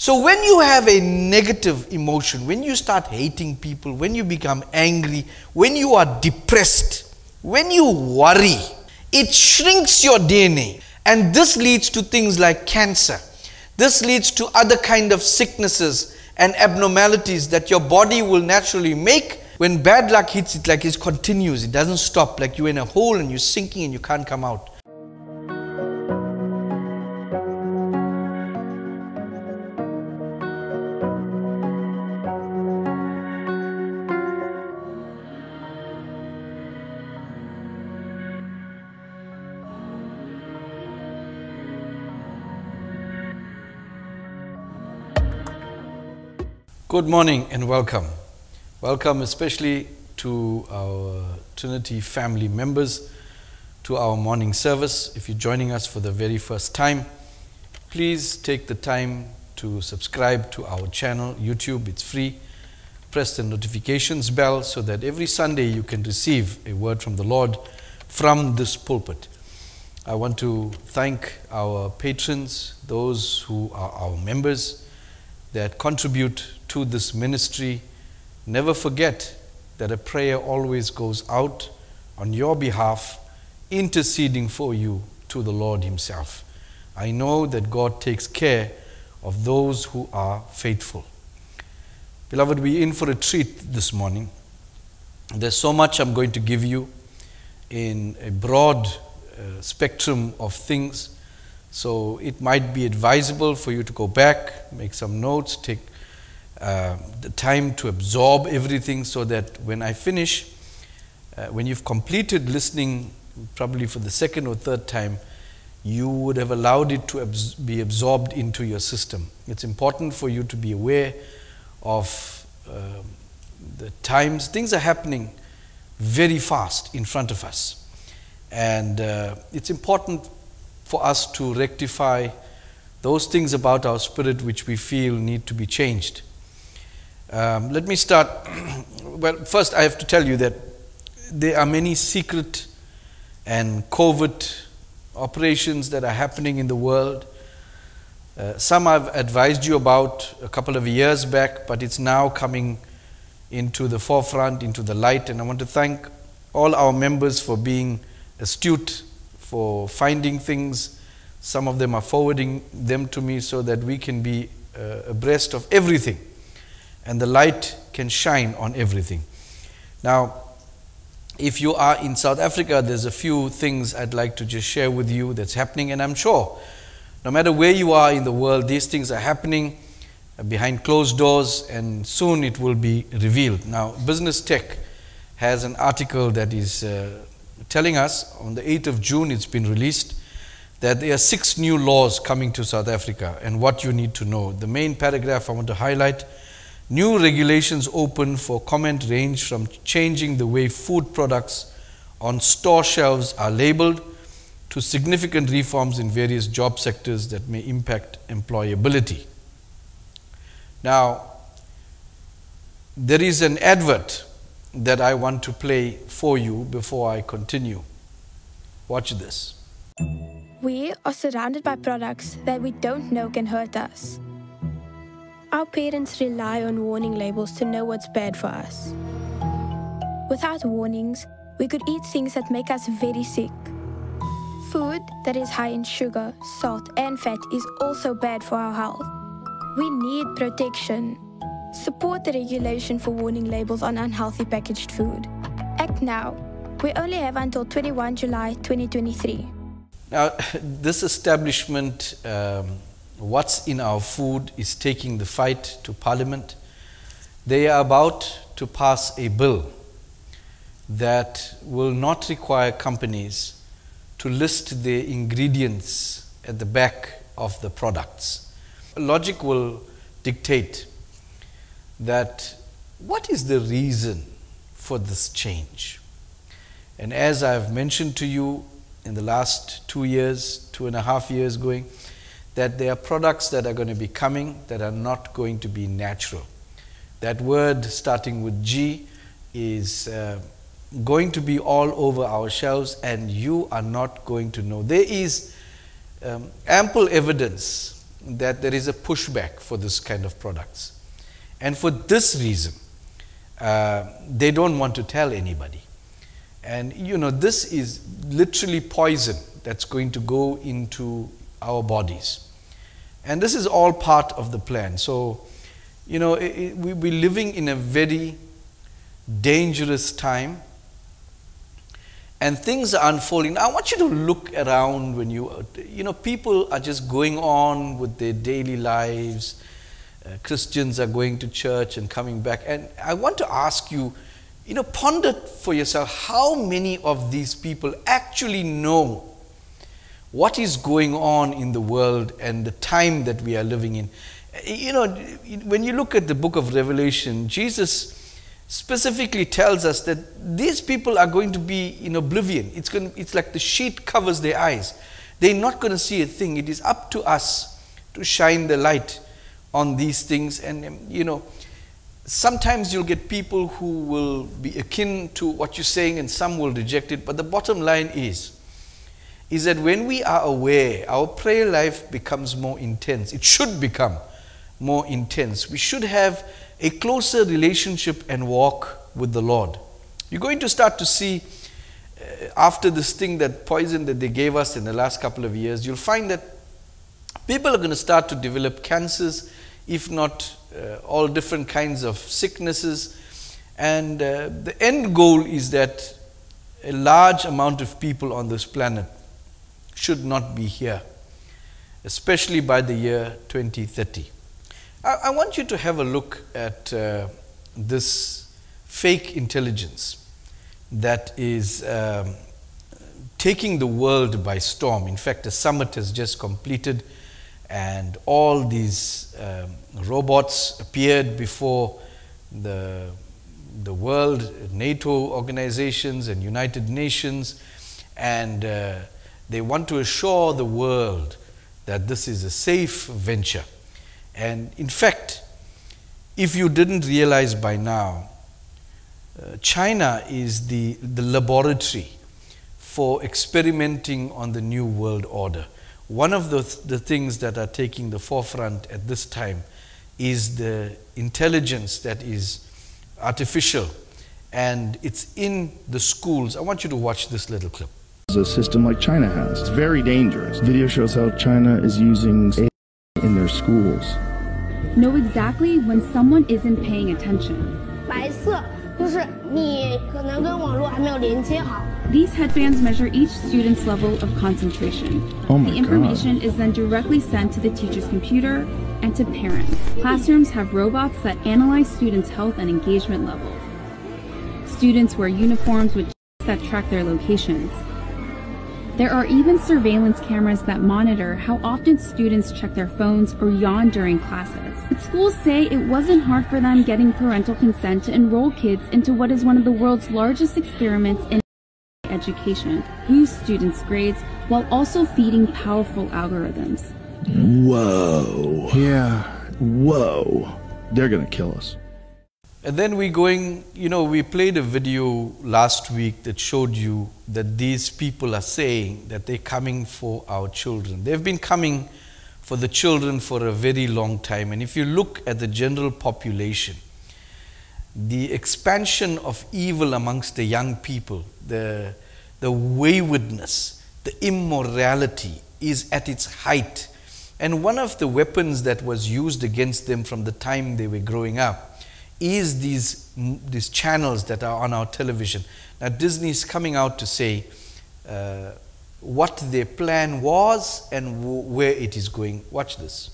So, when you have a negative emotion, when you start hating people, when you become angry, when you are depressed, when you worry, it shrinks your DNA. And this leads to things like cancer. This leads to other kind of sicknesses and abnormalities that your body will naturally make. When bad luck hits it, like it continues, it doesn't stop, like you're in a hole and you're sinking and you can't come out. Good morning and welcome. Welcome especially to our Trinity family members to our morning service. If you're joining us for the very first time, please take the time to subscribe to our channel, YouTube, it's free. Press the notifications bell so that every Sunday you can receive a word from the Lord from this pulpit. I want to thank our patrons, those who are our members that contribute to this ministry, never forget that a prayer always goes out on your behalf, interceding for you to the Lord Himself. I know that God takes care of those who are faithful. Beloved, we're in for a treat this morning. There's so much I'm going to give you in a broad uh, spectrum of things. So it might be advisable for you to go back, make some notes, take uh, the time to absorb everything so that when I finish, uh, when you've completed listening, probably for the second or third time, you would have allowed it to abs- be absorbed into your system. It's important for you to be aware of uh, the times, things are happening very fast in front of us. And uh, it's important for us to rectify those things about our spirit which we feel need to be changed. Um, let me start. well, first, I have to tell you that there are many secret and covert operations that are happening in the world. Uh, some I've advised you about a couple of years back, but it's now coming into the forefront, into the light, and I want to thank all our members for being astute, for finding things. Some of them are forwarding them to me so that we can be uh, abreast of everything and the light can shine on everything. Now, if you are in South Africa, there's a few things I'd like to just share with you that's happening, and I'm sure no matter where you are in the world, these things are happening behind closed doors, and soon it will be revealed. Now, Business Tech has an article that is uh, telling us on the 8th of June, it's been released, that there are six new laws coming to South Africa and what you need to know. The main paragraph I want to highlight New regulations open for comment range from changing the way food products on store shelves are labeled to significant reforms in various job sectors that may impact employability. Now, there is an advert that I want to play for you before I continue. Watch this. We are surrounded by products that we don't know can hurt us. Our parents rely on warning labels to know what's bad for us. Without warnings, we could eat things that make us very sick. Food that is high in sugar, salt, and fat is also bad for our health. We need protection. Support the regulation for warning labels on unhealthy packaged food. Act now. We only have until 21 July 2023. Now, this establishment um, what's in our food is taking the fight to Parliament. They are about to pass a bill that will not require companies to list their ingredients at the back of the products. Logic will dictate that what is the reason for this change? And as I've mentioned to you in the last two years, two and a half years going, that there are products that are going to be coming that are not going to be natural. That word starting with G is uh, going to be all over our shelves, and you are not going to know. There is um, ample evidence that there is a pushback for this kind of products. And for this reason, uh, they don't want to tell anybody. And you know, this is literally poison that's going to go into our bodies. And this is all part of the plan. So, you know, it, it, we, we're living in a very dangerous time and things are unfolding. I want you to look around when you, you know, people are just going on with their daily lives. Uh, Christians are going to church and coming back. And I want to ask you, you know, ponder for yourself how many of these people actually know what is going on in the world and the time that we are living in. You know, when you look at the book of Revelation, Jesus specifically tells us that these people are going to be in oblivion. It's, going it's like the sheet covers their eyes. They're not going to see a thing. It is up to us to shine the light on these things. And, um, you know, sometimes you'll get people who will be akin to what you're saying and some will reject it. But the bottom line is, is that when we are aware, our prayer life becomes more intense. It should become more intense. We should have a closer relationship and walk with the Lord. You're going to start to see uh, after this thing that poison that they gave us in the last couple of years, you'll find that people are going to start to develop cancers, if not uh, all different kinds of sicknesses. And uh, the end goal is that a large amount of people on this planet should not be here, especially by the year 2030. I, I want you to have a look at uh, this fake intelligence that is um, taking the world by storm. In fact, a summit has just completed, and all these um, robots appeared before the, the world, NATO organizations, and United Nations, and uh, they want to assure the world that this is a safe venture. And in fact, if you didn't realize by now, uh, China is the, the laboratory for experimenting on the new world order. One of the, th the things that are taking the forefront at this time is the intelligence that is artificial and it's in the schools. I want you to watch this little clip. A system like China has. It's very dangerous. Video shows how China is using AI in their schools. Know exactly when someone isn't paying attention. These headbands measure each student's level of concentration. Oh the information God. is then directly sent to the teacher's computer and to parents. Classrooms have robots that analyze students' health and engagement levels. Students wear uniforms with that track their locations. There are even surveillance cameras that monitor how often students check their phones or yawn during classes. But schools say it wasn't hard for them getting parental consent to enroll kids into what is one of the world's largest experiments in education, boost students' grades while also feeding powerful algorithms. Whoa. Yeah. Whoa. They're going to kill us. And then we're going, you know, we played a video last week that showed you that these people are saying that they're coming for our children. They've been coming for the children for a very long time. And if you look at the general population, the expansion of evil amongst the young people, the, the waywardness, the immorality is at its height. And one of the weapons that was used against them from the time they were growing up is these, these channels that are on our television. Now, Disney is coming out to say uh, what their plan was and where it is going. Watch this.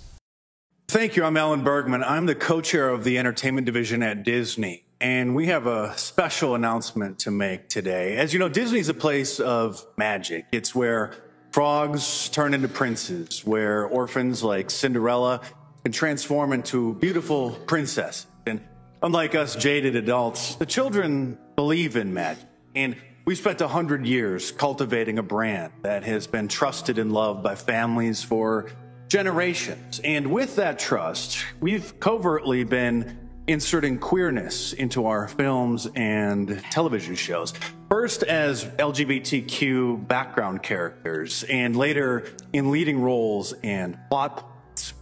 Thank you. I'm Alan Bergman. I'm the co chair of the entertainment division at Disney. And we have a special announcement to make today. As you know, Disney is a place of magic. It's where frogs turn into princes, where orphans like Cinderella can transform into beautiful princesses. And Unlike us jaded adults, the children believe in magic. And we spent a hundred years cultivating a brand that has been trusted and loved by families for generations. And with that trust, we've covertly been inserting queerness into our films and television shows. First as LGBTQ background characters, and later in leading roles and plot points.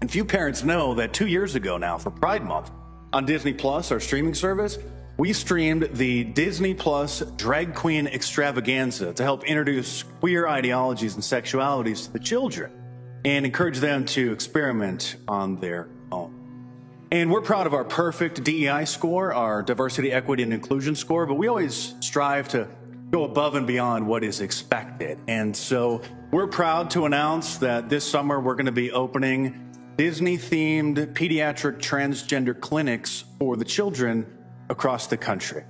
And few parents know that two years ago now, for Pride Month, on Disney Plus, our streaming service, we streamed the Disney Plus Drag Queen Extravaganza to help introduce queer ideologies and sexualities to the children and encourage them to experiment on their own. And we're proud of our perfect DEI score, our diversity, equity, and inclusion score, but we always strive to go above and beyond what is expected. And so we're proud to announce that this summer we're going to be opening Disney themed pediatric transgender clinics for the children across the country.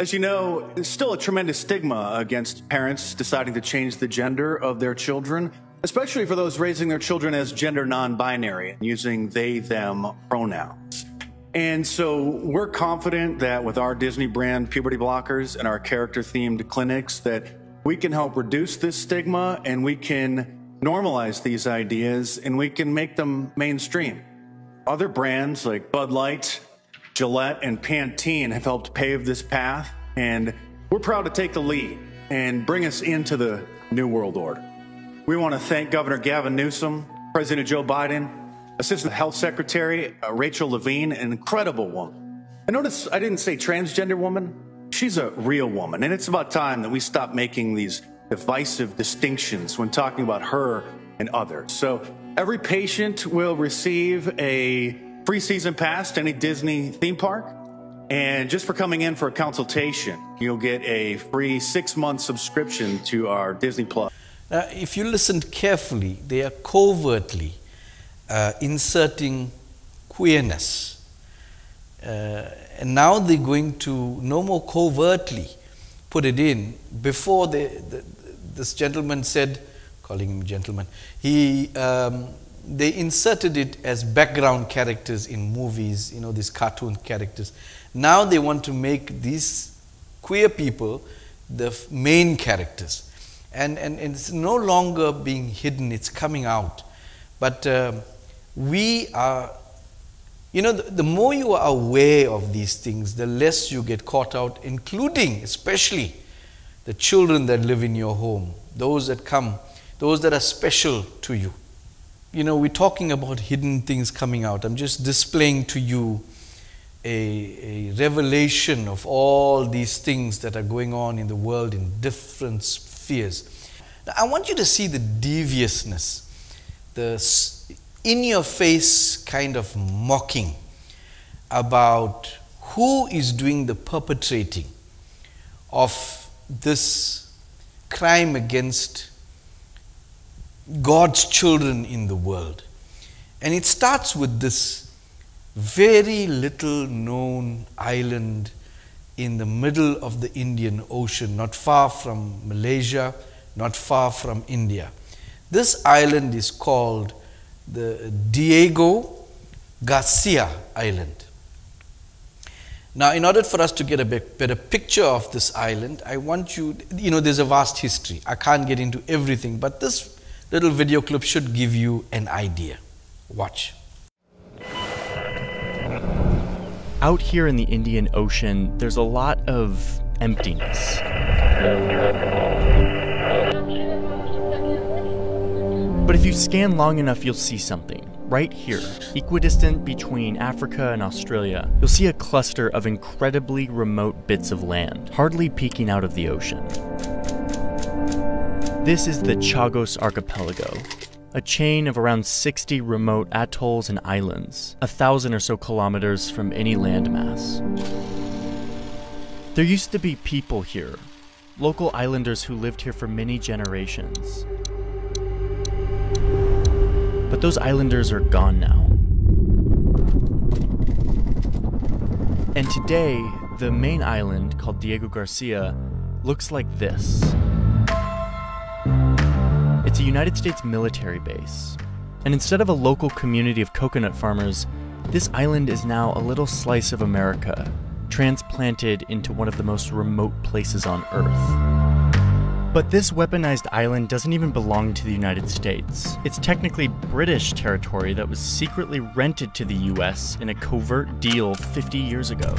As you know, there's still a tremendous stigma against parents deciding to change the gender of their children, especially for those raising their children as gender non binary and using they them pronouns. And so we're confident that with our Disney brand puberty blockers and our character themed clinics that we can help reduce this stigma and we can normalize these ideas and we can make them mainstream. Other brands like Bud Light, Gillette, and Pantene have helped pave this path, and we're proud to take the lead and bring us into the New World Order. We want to thank Governor Gavin Newsom, President Joe Biden, Assistant Health Secretary uh, Rachel Levine, an incredible woman. I notice I didn't say transgender woman. She's a real woman, and it's about time that we stop making these divisive distinctions when talking about her and others. So every patient will receive a free season pass to any Disney theme park. And just for coming in for a consultation, you'll get a free six month subscription to our Disney Plus. Now, if you listened carefully, they are covertly uh, inserting queerness. Uh, and now they're going to no more covertly put it in before they, the, this gentleman said, calling him gentleman, he, um, they inserted it as background characters in movies, you know, these cartoon characters. Now they want to make these queer people the main characters. And, and, and it's no longer being hidden, it's coming out. But um, we are, you know, the, the more you are aware of these things, the less you get caught out, including, especially, the children that live in your home, those that come, those that are special to you. You know, we're talking about hidden things coming out. I'm just displaying to you a, a revelation of all these things that are going on in the world in different spheres. Now, I want you to see the deviousness, the in your face kind of mocking about who is doing the perpetrating of this crime against God's children in the world. And it starts with this very little known island in the middle of the Indian Ocean, not far from Malaysia, not far from India. This island is called the Diego Garcia Island. Now, in order for us to get a better picture of this island, I want you, you know, there's a vast history. I can't get into everything, but this little video clip should give you an idea. Watch. Out here in the Indian Ocean, there's a lot of emptiness. But if you scan long enough, you'll see something right here, equidistant between Africa and Australia, you'll see a cluster of incredibly remote bits of land, hardly peeking out of the ocean. This is the Chagos Archipelago, a chain of around 60 remote atolls and islands, a thousand or so kilometers from any landmass. There used to be people here, local islanders who lived here for many generations. But those islanders are gone now. And today, the main island, called Diego Garcia, looks like this. It's a United States military base. And instead of a local community of coconut farmers, this island is now a little slice of America, transplanted into one of the most remote places on Earth. But this weaponized island doesn't even belong to the United States. It's technically British territory that was secretly rented to the US in a covert deal 50 years ago.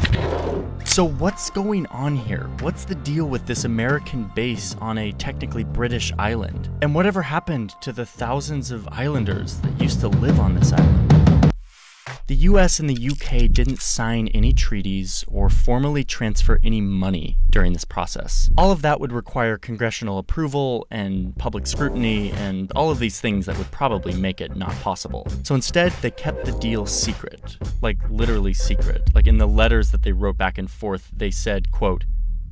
So what's going on here? What's the deal with this American base on a technically British island? And whatever happened to the thousands of islanders that used to live on this island? The US and the UK didn't sign any treaties or formally transfer any money during this process. All of that would require congressional approval and public scrutiny and all of these things that would probably make it not possible. So instead, they kept the deal secret, like literally secret. Like in the letters that they wrote back and forth, they said, quote,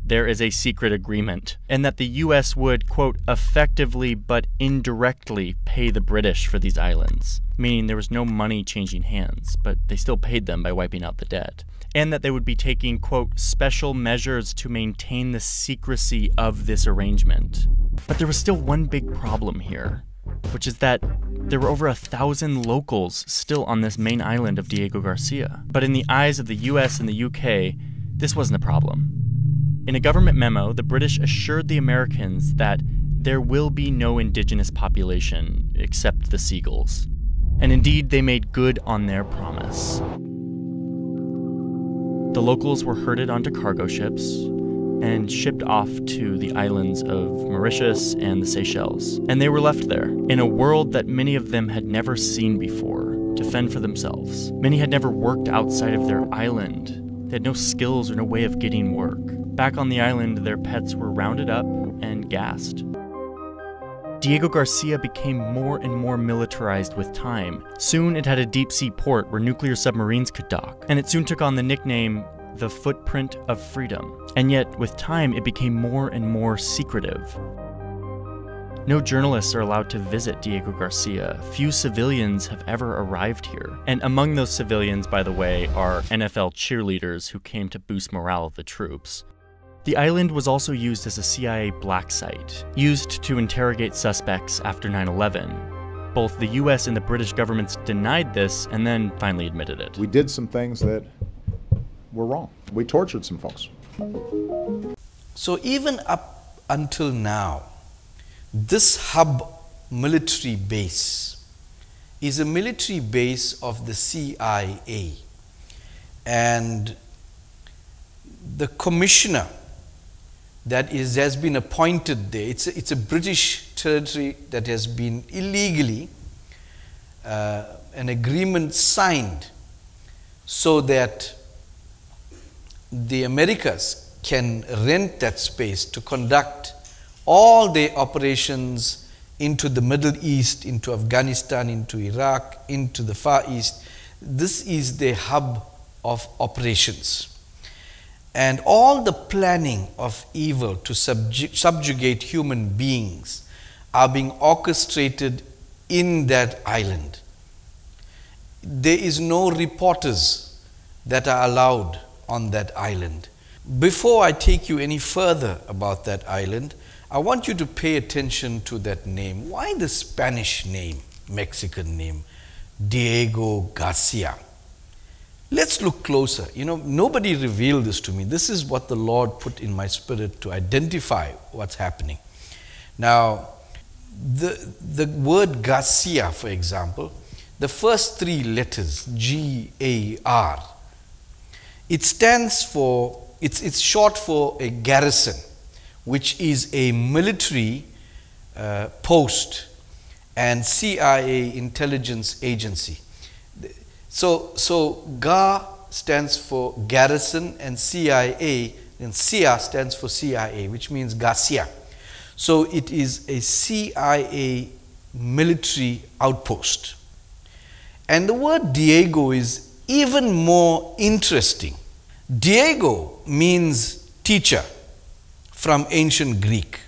there is a secret agreement, and that the US would, quote, effectively but indirectly pay the British for these islands, meaning there was no money changing hands, but they still paid them by wiping out the debt. And that they would be taking, quote, special measures to maintain the secrecy of this arrangement. But there was still one big problem here, which is that there were over a thousand locals still on this main island of Diego Garcia. But in the eyes of the US and the UK, this wasn't a problem. In a government memo, the British assured the Americans that there will be no indigenous population except the seagulls. And indeed, they made good on their promise. The locals were herded onto cargo ships and shipped off to the islands of Mauritius and the Seychelles. And they were left there, in a world that many of them had never seen before, to fend for themselves. Many had never worked outside of their island. They had no skills or no way of getting work. Back on the island, their pets were rounded up and gassed. Diego Garcia became more and more militarized with time. Soon it had a deep sea port where nuclear submarines could dock, and it soon took on the nickname the Footprint of Freedom. And yet, with time, it became more and more secretive. No journalists are allowed to visit Diego Garcia. Few civilians have ever arrived here. And among those civilians, by the way, are NFL cheerleaders who came to boost morale of the troops. The island was also used as a CIA black site, used to interrogate suspects after 9 11. Both the US and the British governments denied this and then finally admitted it. We did some things that were wrong. We tortured some folks. So, even up until now, this hub military base is a military base of the CIA. And the commissioner that is, has been appointed there. It's a, it's a British territory that has been illegally uh, an agreement signed so that the Americas can rent that space to conduct all their operations into the Middle East, into Afghanistan, into Iraq, into the Far East. This is the hub of operations and all the planning of evil to subjugate human beings are being orchestrated in that island. There is no reporters that are allowed on that island. Before I take you any further about that island, I want you to pay attention to that name. Why the Spanish name, Mexican name, Diego Garcia? Let's look closer. You know, nobody revealed this to me. This is what the Lord put in my spirit to identify what's happening. Now, the, the word Garcia, for example, the first three letters, G A R, it stands for, it's, it's short for a garrison, which is a military uh, post and CIA intelligence agency. So, so GA stands for garrison and CIA, and CIA stands for CIA, which means Garcia. So it is a CIA military outpost. And the word Diego is even more interesting. Diego means teacher from ancient Greek.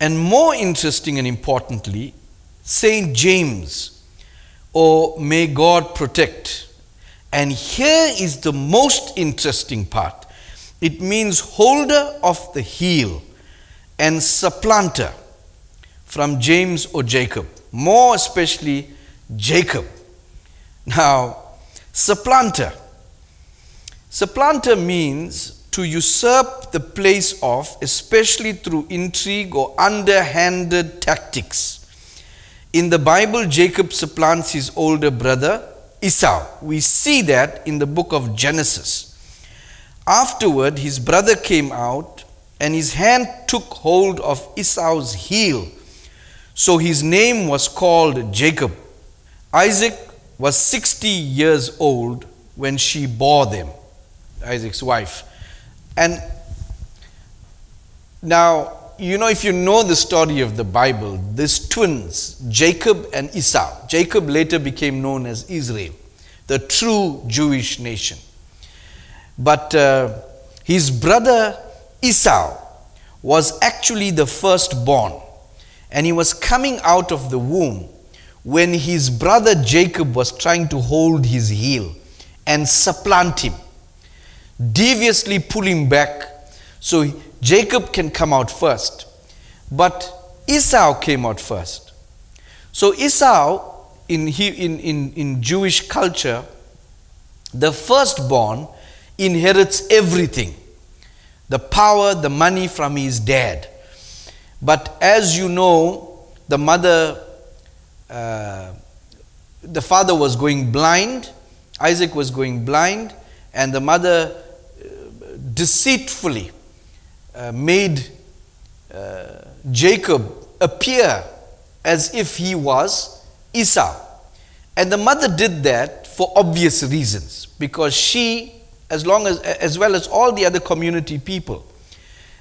And more interesting and importantly, Saint James or may God protect. And here is the most interesting part it means holder of the heel and supplanter from James or Jacob, more especially Jacob. Now, supplanter. Supplanter means to usurp the place of, especially through intrigue or underhanded tactics. In the Bible, Jacob supplants his older brother Esau. We see that in the book of Genesis. Afterward, his brother came out and his hand took hold of Esau's heel. So his name was called Jacob. Isaac was 60 years old when she bore them, Isaac's wife. And now, you know, if you know the story of the Bible, these twins, Jacob and Esau, Jacob later became known as Israel, the true Jewish nation. But uh, his brother Esau was actually the firstborn, and he was coming out of the womb when his brother Jacob was trying to hold his heel and supplant him, deviously pull him back so Jacob can come out first. But Esau came out first. So Esau, in, in, in, in Jewish culture, the firstborn inherits everything the power, the money from his dad. But as you know, the mother, uh, the father was going blind, Isaac was going blind, and the mother uh, deceitfully uh, made uh, Jacob appear as if he was Esau. And the mother did that for obvious reasons because she, as long as as well as all the other community people,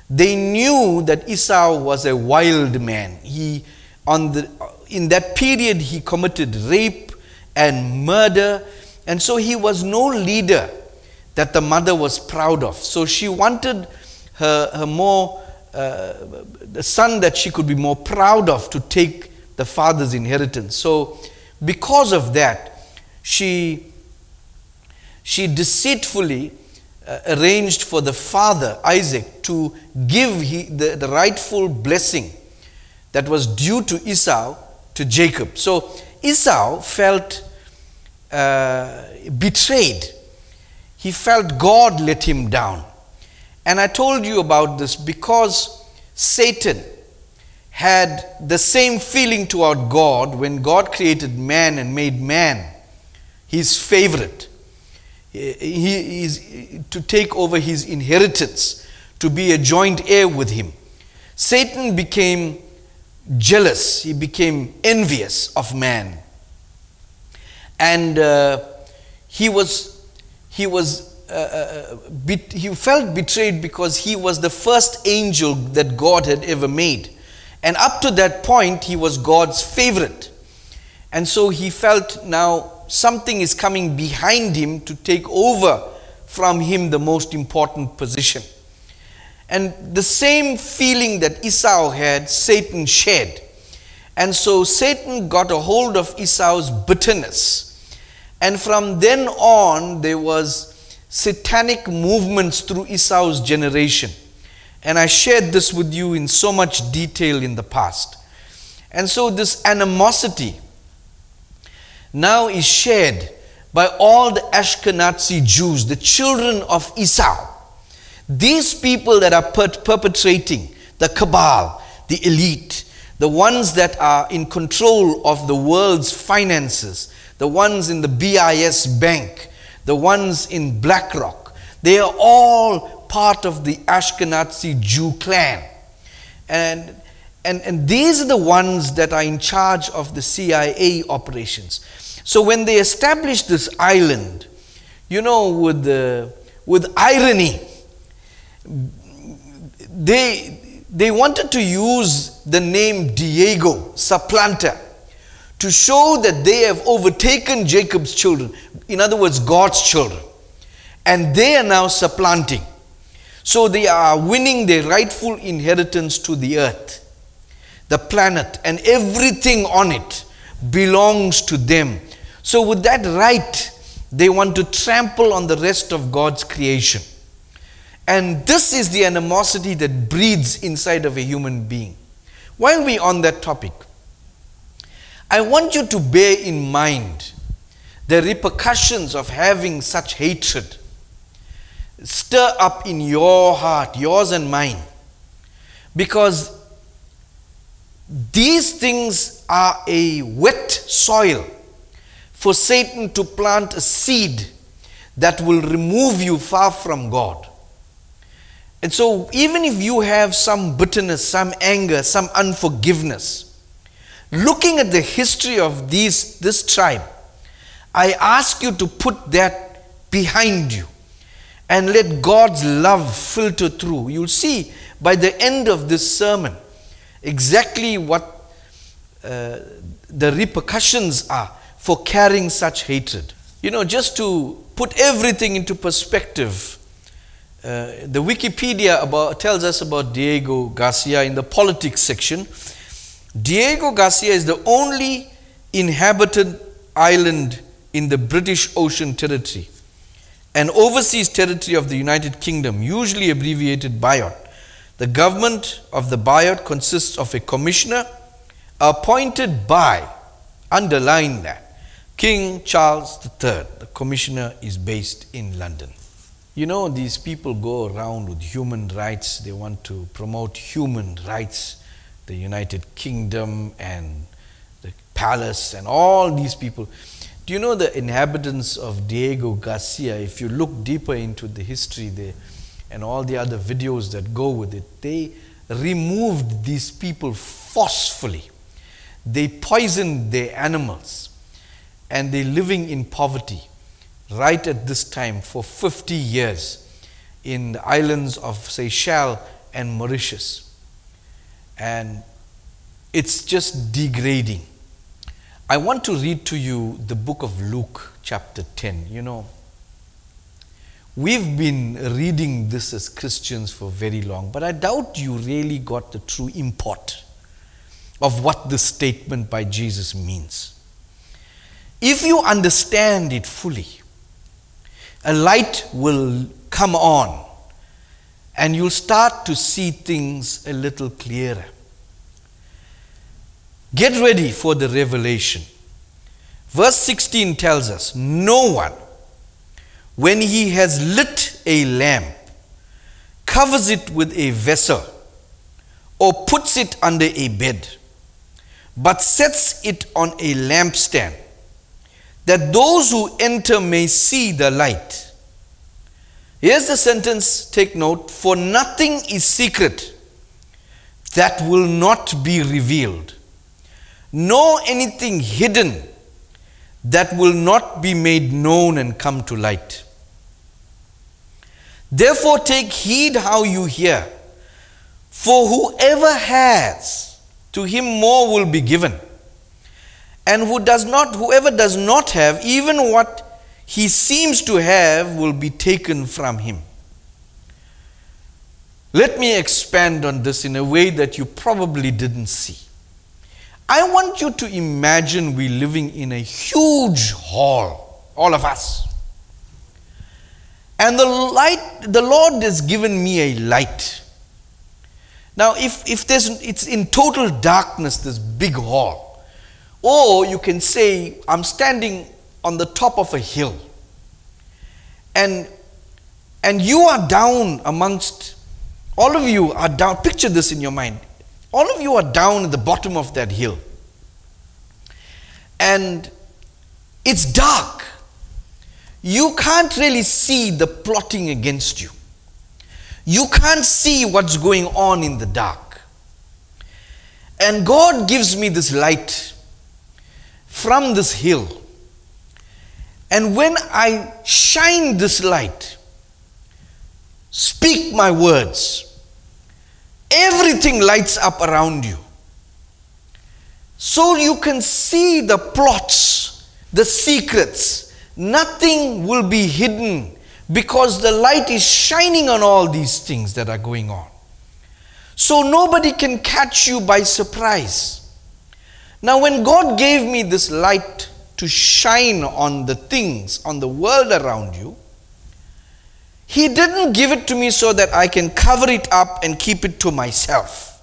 they knew that Esau was a wild man. He on the in that period he committed rape and murder, and so he was no leader that the mother was proud of. So she wanted her, her more uh, the son that she could be more proud of to take the father's inheritance. So, because of that, she, she deceitfully uh, arranged for the father, Isaac, to give he, the, the rightful blessing that was due to Esau to Jacob. So, Esau felt uh, betrayed. He felt God let him down. And I told you about this because Satan had the same feeling toward God when God created man and made man his favorite. He is to take over his inheritance, to be a joint heir with him. Satan became jealous, he became envious of man. And uh, he was, he was he felt betrayed because he was the first angel that God had ever made. And up to that point, he was God's favorite. And so he felt now something is coming behind him to take over from him the most important position. And the same feeling that Esau had, Satan shared. And so Satan got a hold of Esau's bitterness. And from then on, there was satanic movements through Esau's generation. And I shared this with you in so much detail in the past. And so this animosity now is shared by all the Ashkenazi Jews, the children of Esau. These people that are perpetrating the cabal, the elite, the ones that are in control of the world's finances, the ones in the BIS bank, the ones in BlackRock, they are all part of the Ashkenazi Jew clan. And, and, and these are the ones that are in charge of the CIA operations. So when they established this island, you know, with, the, with irony, they, they wanted to use the name Diego, supplanter, to show that they have overtaken Jacob's children, in other words, God's children, and they are now supplanting. So they are winning their rightful inheritance to the earth. The planet and everything on it belongs to them. So, with that right, they want to trample on the rest of God's creation. And this is the animosity that breeds inside of a human being. While we on that topic, I want you to bear in mind the repercussions of having such hatred stir up in your heart, yours and mine. Because these things are a wet soil for Satan to plant a seed that will remove you far from God. And so, even if you have some bitterness, some anger, some unforgiveness, looking at the history of these, this tribe, I ask you to put that behind you and let God's love filter through. You'll see by the end of this sermon exactly what uh, the repercussions are for carrying such hatred. You know, just to put everything into perspective, uh, the Wikipedia about, tells us about Diego Garcia in the politics section. Diego Garcia is the only inhabited island in the British Ocean Territory, an overseas territory of the United Kingdom, usually abbreviated BIOT. The government of the BIOT consists of a commissioner appointed by, underline that, King Charles III. The commissioner is based in London. You know, these people go around with human rights, they want to promote human rights, the United Kingdom and the palace and all these people. Do you know the inhabitants of Diego Garcia? If you look deeper into the history there and all the other videos that go with it, they removed these people forcefully. They poisoned their animals and they're living in poverty right at this time for 50 years in the islands of Seychelles and Mauritius. And it's just degrading. I want to read to you the book of Luke, chapter 10. You know, we've been reading this as Christians for very long, but I doubt you really got the true import of what this statement by Jesus means. If you understand it fully, a light will come on and you'll start to see things a little clearer. Get ready for the revelation. Verse 16 tells us no one, when he has lit a lamp, covers it with a vessel or puts it under a bed, but sets it on a lampstand that those who enter may see the light. Here's the sentence, take note for nothing is secret that will not be revealed, nor anything hidden that will not be made known and come to light. Therefore, take heed how you hear, for whoever has, to him more will be given and who does not whoever does not have even what he seems to have will be taken from him. Let me expand on this in a way that you probably didn't see. I want you to imagine we're living in a huge hall all of us. And the light the lord has given me a light. Now if if there's it's in total darkness this big hall. Or you can say, I'm standing on the top of a hill. And, and you are down amongst, all of you are down. Picture this in your mind. All of you are down at the bottom of that hill. And it's dark. You can't really see the plotting against you. You can't see what's going on in the dark. And God gives me this light from this hill. And when I shine this light, speak my words, everything lights up around you. So you can see the plots, the secrets. Nothing will be hidden because the light is shining on all these things that are going on. So nobody can catch you by surprise. Now, when God gave me this light to shine on the things, on the world around you, He didn't give it to me so that I can cover it up and keep it to myself.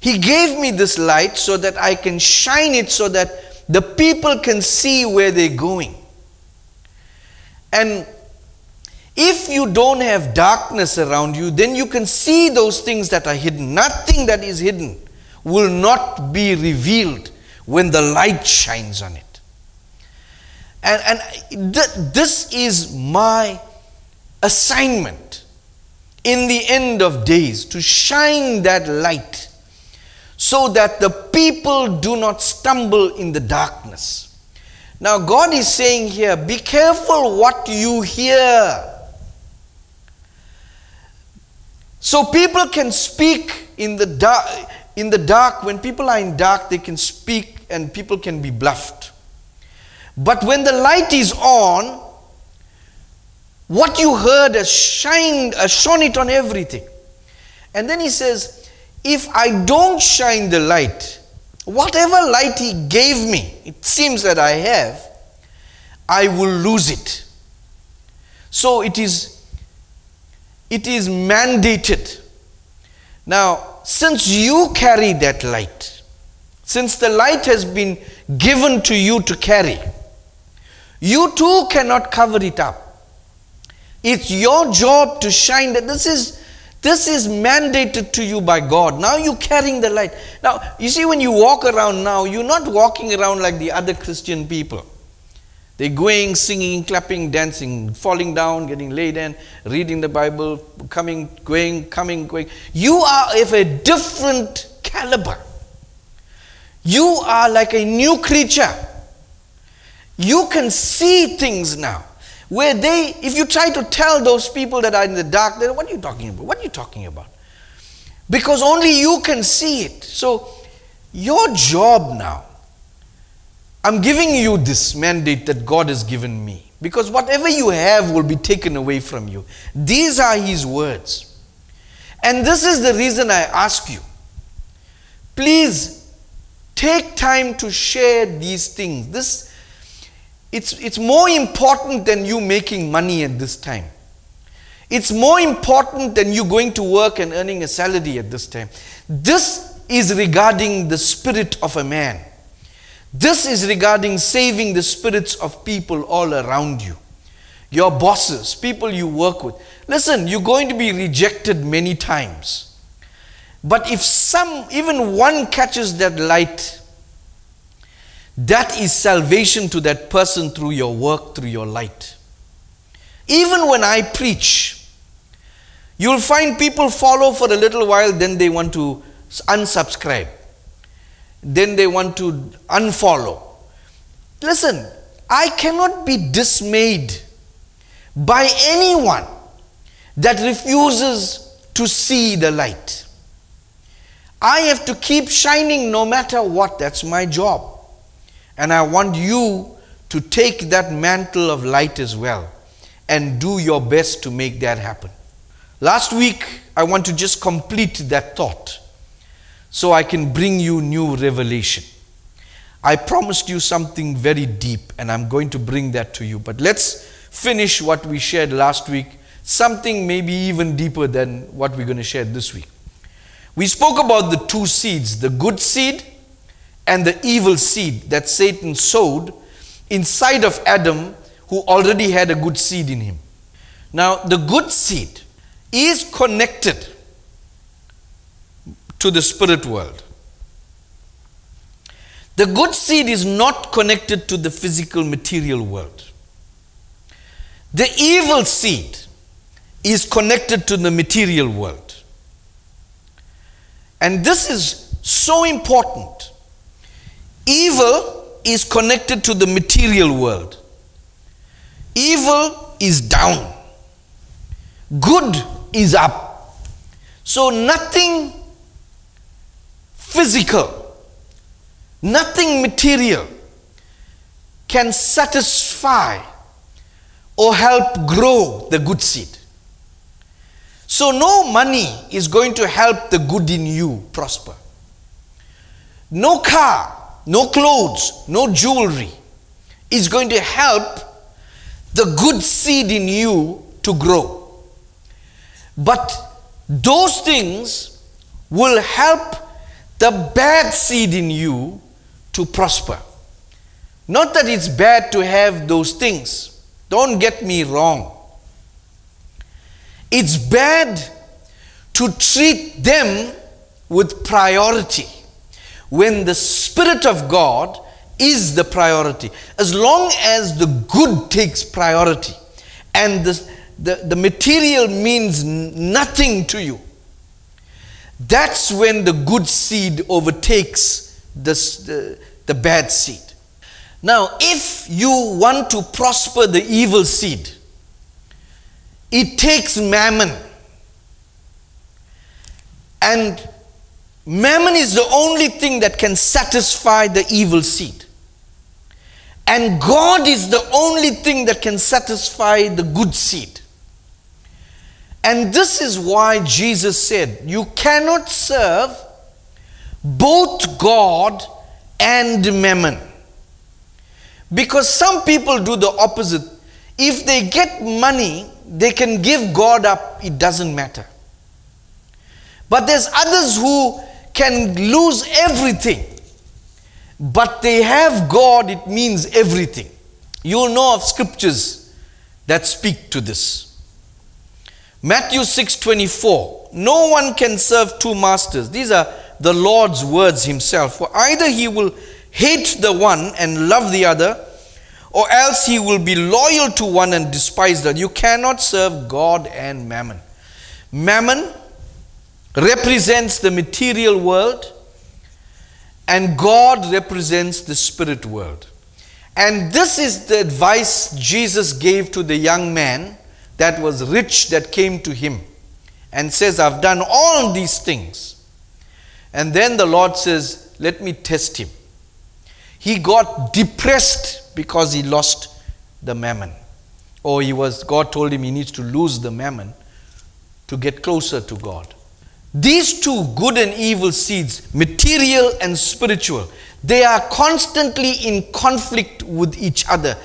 He gave me this light so that I can shine it so that the people can see where they're going. And if you don't have darkness around you, then you can see those things that are hidden. Nothing that is hidden will not be revealed when the light shines on it. And, and th- this is my assignment in the end of days to shine that light so that the people do not stumble in the darkness. Now, God is saying here, be careful what you hear. So, people can speak in the dark. In the dark, when people are in dark, they can speak and people can be bluffed. But when the light is on, what you heard has shined, has shone it on everything. And then he says, if I don't shine the light, whatever light he gave me, it seems that I have, I will lose it. So it is, it is mandated. Now, since you carry that light, since the light has been given to you to carry, you too cannot cover it up. It's your job to shine that. This is this is mandated to you by God. Now you're carrying the light. Now, you see, when you walk around now, you're not walking around like the other Christian people. They're going, singing, clapping, dancing, falling down, getting laid in, reading the Bible, coming, going, coming, going. You are of a different caliber. You are like a new creature. You can see things now. Where they, if you try to tell those people that are in the dark, then what are you talking about? What are you talking about? Because only you can see it. So, your job now, I'm giving you this mandate that God has given me. Because whatever you have will be taken away from you. These are His words. And this is the reason I ask you. Please take time to share these things. This it's, it's more important than you making money at this time. It's more important than you going to work and earning a salary at this time. This is regarding the spirit of a man. This is regarding saving the spirits of people all around you. Your bosses, people you work with. Listen, you're going to be rejected many times. But if some, even one catches that light, that is salvation to that person through your work, through your light. Even when I preach, you'll find people follow for a little while, then they want to unsubscribe. Then they want to unfollow. Listen, I cannot be dismayed by anyone that refuses to see the light. I have to keep shining no matter what. That's my job. And I want you to take that mantle of light as well and do your best to make that happen. Last week, I want to just complete that thought so I can bring you new revelation. I promised you something very deep, and I'm going to bring that to you. But let's finish what we shared last week, something maybe even deeper than what we're going to share this week. We spoke about the two seeds the good seed and the evil seed that Satan sowed inside of Adam, who already had a good seed in him. Now, the good seed is connected to the spirit world. The good seed is not connected to the physical material world. The evil seed is connected to the material world. And this is so important Evil is connected to the material world. Evil is down. Good is up. So nothing physical, nothing material can satisfy or help grow the good seed. So no money is going to help the good in you prosper. No car no clothes, no jewelry is going to help the good seed in you to grow. But those things will help the bad seed in you to prosper. Not that it's bad to have those things. Don't get me wrong. It's bad to treat them with priority when the Spirit of God is the priority. As long as the good takes priority and the, the, the material means nothing to you, that's when the good seed overtakes the, the, the bad seed. Now, if you want to prosper the evil seed, it takes mammon. And mammon is the only thing that can satisfy the evil seed. And God is the only thing that can satisfy the good seed. And this is why Jesus said, You cannot serve both God and mammon. Because some people do the opposite. If they get money, they can give God up, it doesn't matter. But there's others who can lose everything. But they have God, it means everything. You'll know of scriptures that speak to this. Matthew 6:24 No one can serve two masters. These are the Lord's words himself. For either he will hate the one and love the other, or else he will be loyal to one and despise the other. You cannot serve God and mammon. Mammon represents the material world, and God represents the spirit world. And this is the advice Jesus gave to the young man that was rich that came to him and says, I've done all these things. And then the Lord says, Let me test him. He got depressed because he lost the mammon. Or he was, God told him he needs to lose the mammon to get closer to God. These two good and evil seeds, material and spiritual, they are constantly in conflict with each other.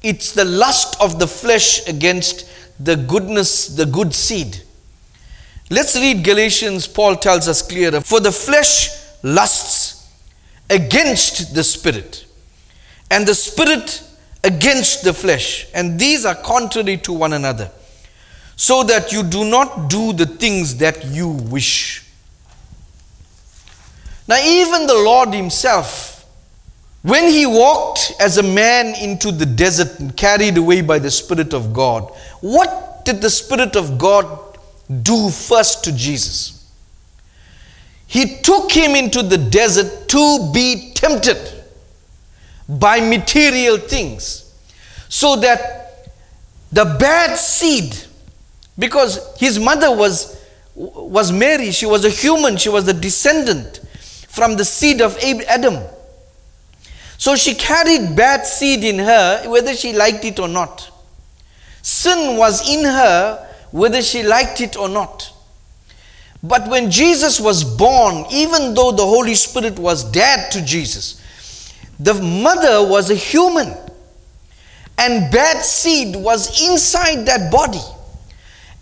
It's the lust of the flesh against the goodness, the good seed. Let's read Galatians. Paul tells us clearer. For the flesh lusts against the spirit, and the spirit against the flesh, and these are contrary to one another so that you do not do the things that you wish. Now, even the Lord Himself, when He walked as a man into the desert and carried away by the Spirit of God, what did the Spirit of God do first to Jesus? He took him into the desert to be tempted by material things so that the bad seed because his mother was, was Mary, she was a human, she was a descendant from the seed of Adam. So she carried bad seed in her, whether she liked it or not. Sin was in her, whether she liked it or not. But when Jesus was born, even though the Holy Spirit was dead to Jesus, the mother was a human. And bad seed was inside that body.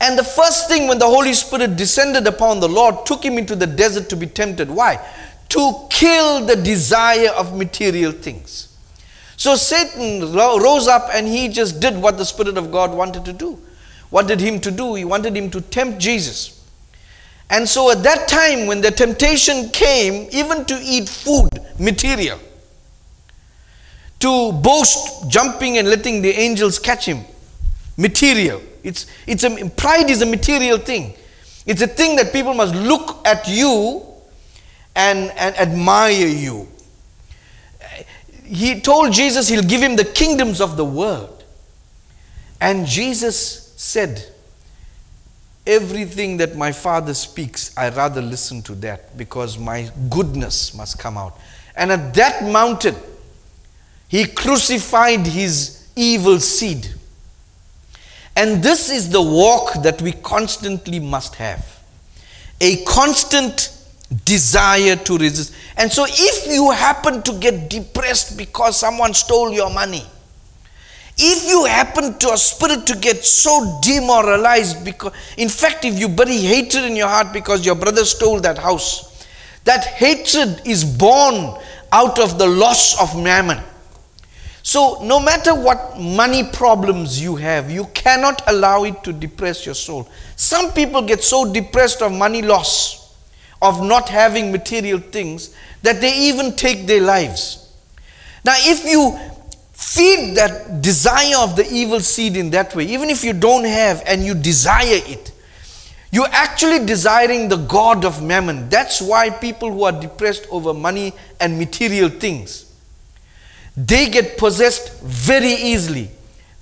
And the first thing when the Holy Spirit descended upon the Lord, took him into the desert to be tempted. Why? To kill the desire of material things. So Satan rose up and he just did what the Spirit of God wanted to do. Wanted him to do? He wanted him to tempt Jesus. And so at that time, when the temptation came, even to eat food, material, to boast, jumping and letting the angels catch him, material, it's, it's a, pride is a material thing. It's a thing that people must look at you and, and admire you. He told Jesus he'll give him the kingdoms of the world. And Jesus said, Everything that my Father speaks, I rather listen to that because my goodness must come out. And at that mountain, he crucified his evil seed. And this is the walk that we constantly must have a constant desire to resist. And so, if you happen to get depressed because someone stole your money, if you happen to a spirit to get so demoralized because in fact if you bury hatred in your heart because your brother stole that house that hatred is born out of the loss of mammon so, no matter what money problems you have, you cannot allow it to depress your soul. Some people get so depressed of money loss, of not having material things, that they even take their lives. Now, if you feed that desire of the evil seed in that way, even if you don't have and you desire it, you're actually desiring the God of mammon. That's why people who are depressed over money and material things they get possessed very easily.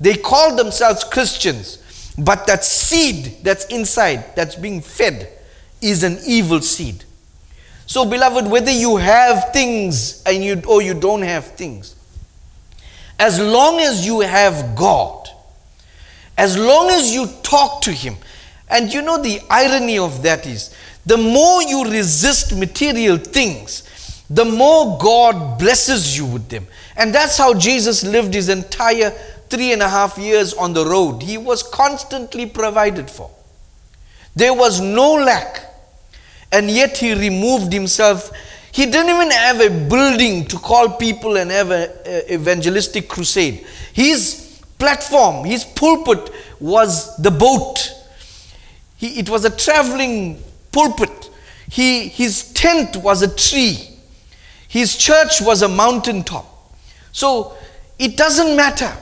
They call themselves Christians, but that seed that's inside, that's being fed, is an evil seed. So, beloved, whether you have things and you or you don't have things, as long as you have God, as long as you talk to Him, and you know the irony of that is the more you resist material things, the more God blesses you with them. And that's how Jesus lived his entire three and a half years on the road. He was constantly provided for, there was no lack. And yet he removed himself. He didn't even have a building to call people and have an uh, evangelistic crusade. His platform, his pulpit was the boat. He, it was a traveling pulpit. He, his tent was a tree. His church was a mountaintop. So it doesn't matter.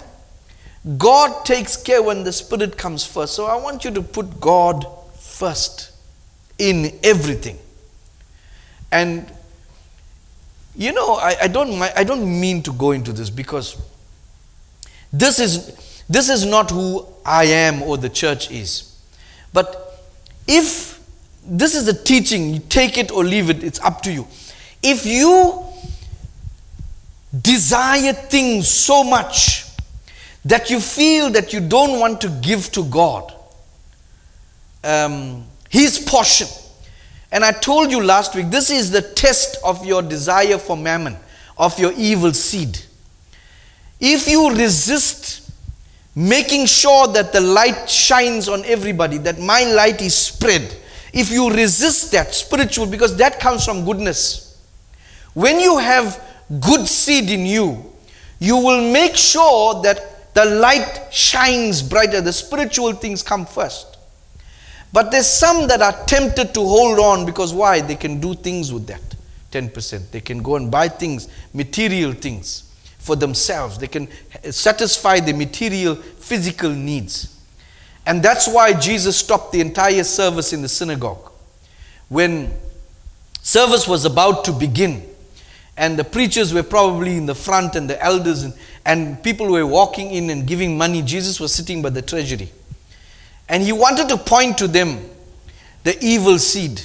God takes care when the Spirit comes first. So I want you to put God first in everything. And you know, I, I, don't, I don't mean to go into this because this is, this is not who I am or the church is. But if this is a teaching, you take it or leave it, it's up to you. If you desire things so much that you feel that you don't want to give to God um, His portion, and I told you last week, this is the test of your desire for mammon, of your evil seed. If you resist making sure that the light shines on everybody, that my light is spread, if you resist that spiritual, because that comes from goodness. When you have good seed in you, you will make sure that the light shines brighter. The spiritual things come first. But there's some that are tempted to hold on because why? They can do things with that 10%. They can go and buy things, material things for themselves. They can satisfy the material, physical needs. And that's why Jesus stopped the entire service in the synagogue. When service was about to begin, and the preachers were probably in the front, and the elders, and, and people were walking in and giving money, Jesus was sitting by the treasury. And he wanted to point to them the evil seed.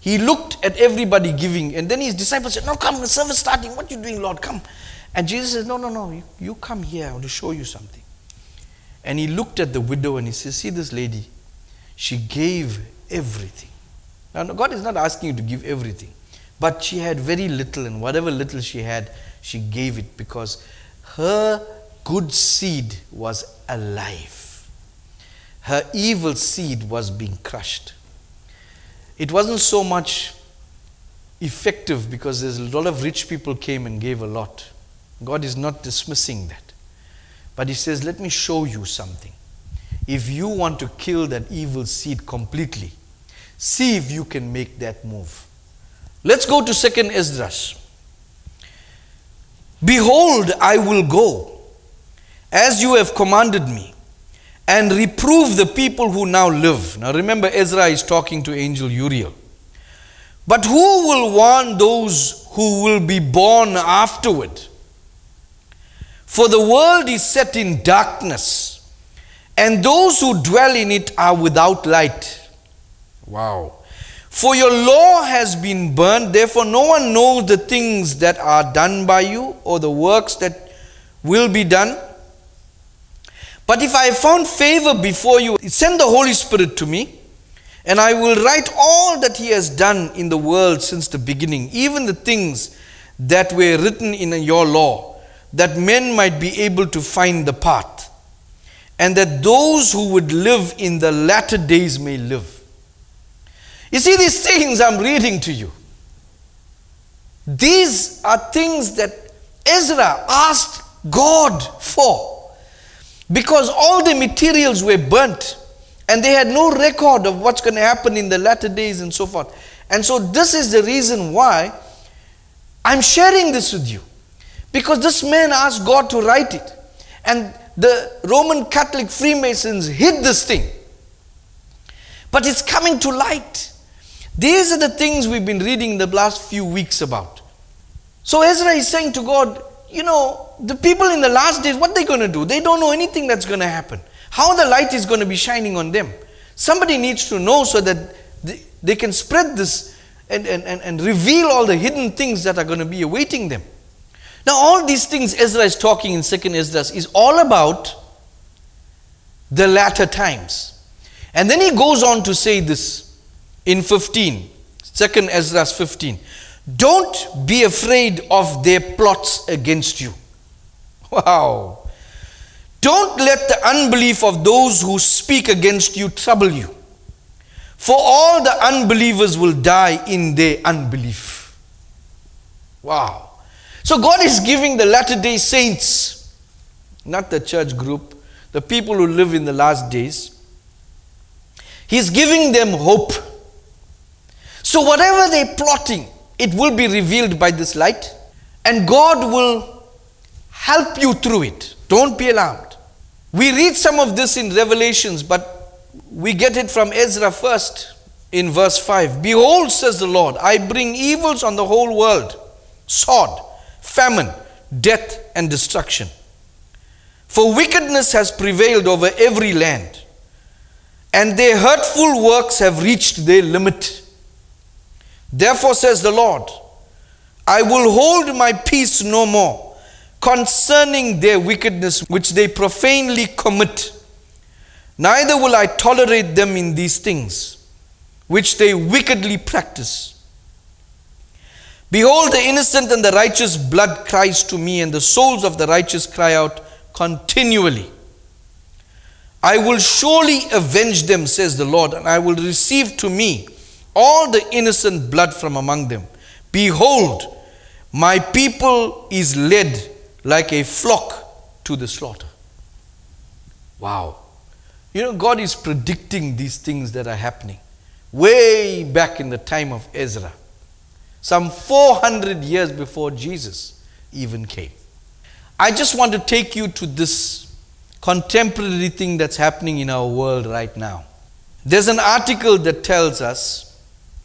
He looked at everybody giving, and then his disciples said, No, come, the service starting. What are you doing, Lord? Come. And Jesus said, No, no, no, you, you come here. I want to show you something. And he looked at the widow and he says, See this lady? She gave everything. Now, God is not asking you to give everything, but she had very little, and whatever little she had, she gave it because her good seed was alive. Her evil seed was being crushed. It wasn't so much effective because there's a lot of rich people came and gave a lot. God is not dismissing that. But he says, Let me show you something. If you want to kill that evil seed completely, see if you can make that move. Let's go to second Esdras. Behold, I will go, as you have commanded me, and reprove the people who now live. Now remember, Ezra is talking to angel Uriel. But who will warn those who will be born afterward? For the world is set in darkness, and those who dwell in it are without light. Wow. For your law has been burned, therefore no one knows the things that are done by you or the works that will be done. But if I have found favor before you, send the Holy Spirit to me, and I will write all that He has done in the world since the beginning, even the things that were written in your law that men might be able to find the path, and that those who would live in the latter days may live. You see, these things I'm reading to you. These are things that Ezra asked God for because all the materials were burnt and they had no record of what's going to happen in the latter days and so forth. And so, this is the reason why I'm sharing this with you. Because this man asked God to write it. And the Roman Catholic Freemasons hid this thing. But it's coming to light. These are the things we've been reading the last few weeks about. So Ezra is saying to God, you know, the people in the last days, what are they going to do? They don't know anything that's going to happen. How the light is going to be shining on them. Somebody needs to know so that they, can spread this and, and, and, and reveal all the hidden things that are going to be awaiting them. Now, all these things Ezra is talking in 2nd Ezra is all about the latter times. And then he goes on to say this in 15, 2nd Ezra 15. Don't be afraid of their plots against you. Wow. Don't let the unbelief of those who speak against you trouble you. For all the unbelievers will die in their unbelief. Wow. So God is giving the latter day saints, not the church group, the people who live in the last days, He's giving them hope. So whatever they're plotting, it will be revealed by this light, and God will help you through it. Don't be alarmed. We read some of this in Revelations, but we get it from Ezra first in verse 5. Behold, says the Lord, I bring evils on the whole world sword, famine, death, and destruction. For wickedness has prevailed over every land, and their hurtful works have reached their limit. Therefore, says the Lord, I will hold my peace no more concerning their wickedness which they profanely commit. Neither will I tolerate them in these things which they wickedly practice. Behold, the innocent and the righteous blood cries to me, and the souls of the righteous cry out continually. I will surely avenge them, says the Lord, and I will receive to me all the innocent blood from among them. Behold, my people is led like a flock to the slaughter. Wow. You know, God is predicting these things that are happening way back in the time of Ezra, some 400 years before Jesus even came. I just want to take you to this contemporary thing that's happening in our world right now. There's an article that tells us,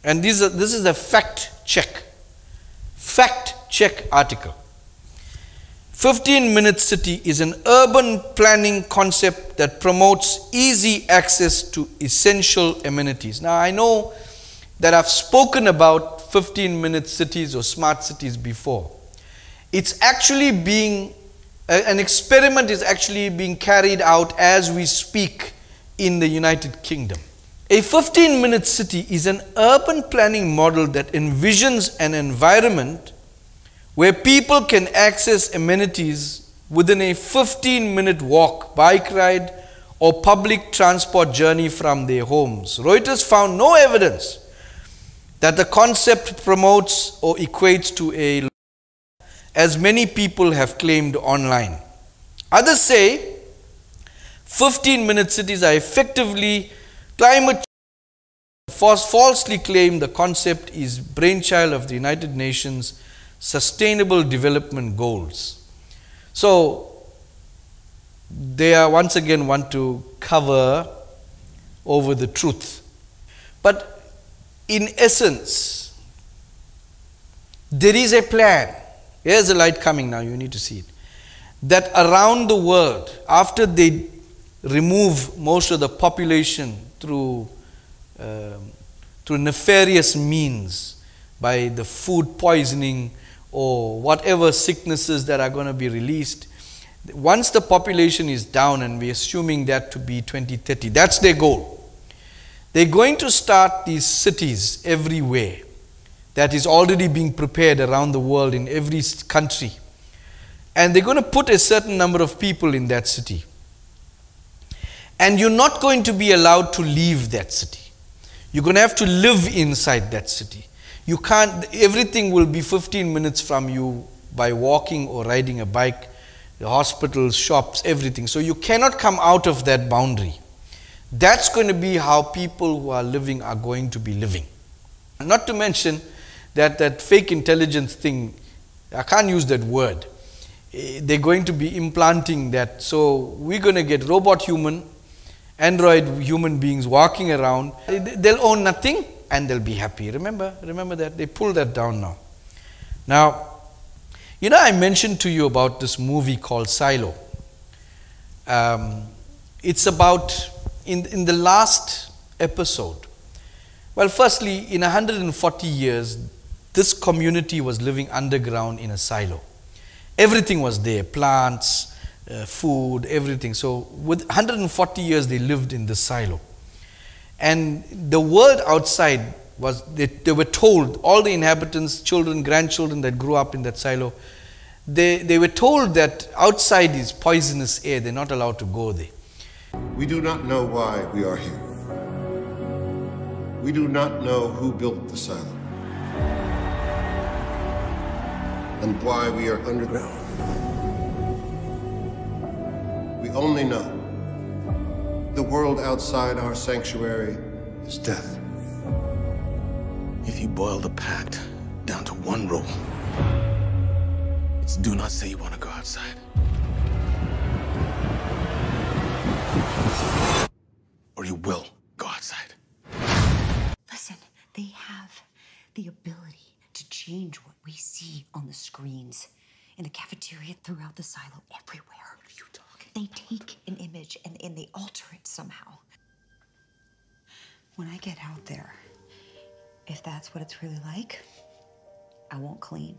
and this is a, this is a fact check, fact check article. 15 Minute City is an urban planning concept that promotes easy access to essential amenities. Now, I know that I've spoken about 15 minute cities or smart cities before. It's actually being, an experiment is actually being carried out as we speak in the United Kingdom. A 15 minute city is an urban planning model that envisions an environment where people can access amenities within a 15 minute walk, bike ride, or public transport journey from their homes. Reuters found no evidence that the concept promotes or equates to a as many people have claimed online. Others say 15 minute cities are effectively climate falsely claim the concept is brainchild of the United Nations Sustainable Development Goals. So, they are once again want to cover over the truth. But in essence, there is a plan. Here's the light coming now, you need to see it. That around the world, after they remove most of the population through, um, through nefarious means, by the food poisoning or whatever sicknesses that are going to be released, once the population is down, and we're assuming that to be 2030, that's their goal. They're going to start these cities everywhere that is already being prepared around the world in every country. And they're going to put a certain number of people in that city. And you're not going to be allowed to leave that city. You're going to have to live inside that city. You can't, everything will be 15 minutes from you by walking or riding a bike, the hospitals, shops, everything. So you cannot come out of that boundary. That's going to be how people who are living are going to be living. Not to mention that that fake intelligence thing, I can't use that word. Eh, they're going to be implanting that. So we're going to get robot human, android human beings walking around. They'll own nothing and they'll be happy. Remember, remember that. They pull that down now. Now, You know, I mentioned to you about this movie called Silo. Um, it's about, in, in the last episode, well, firstly, in 140 years, this community was living underground in a silo. Everything was there plants, uh, food, everything. So, with 140 years, they lived in the silo. And the world outside was, they, they were told, all the inhabitants, children, grandchildren that grew up in that silo, they, they were told that outside is poisonous air, they're not allowed to go there. We do not know why we are here. We do not know who built the silo. And why we are underground. We only know the world outside our sanctuary is death. If you boil the pact down to one rule, it's do not say you want to go outside. Or you will go outside. Listen, they have the ability to change what we see on the screens in the cafeteria, throughout the silo, everywhere. What are you talking? They take an image and, and they alter it somehow. When I get out there, if that's what it's really like, I won't clean.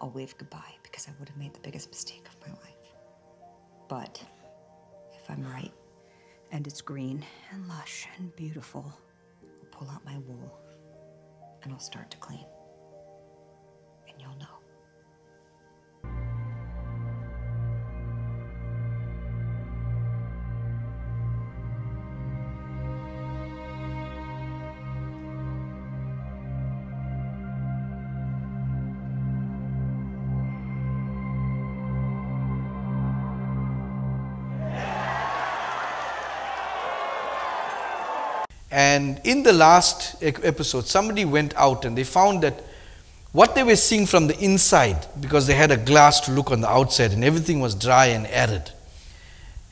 I'll wave goodbye because I would have made the biggest mistake of my life. But if I'm right, and it's green and lush and beautiful, I'll pull out my wool and I'll start to clean. And in the last episode, somebody went out and they found that what they were seeing from the inside, because they had a glass to look on the outside and everything was dry and arid,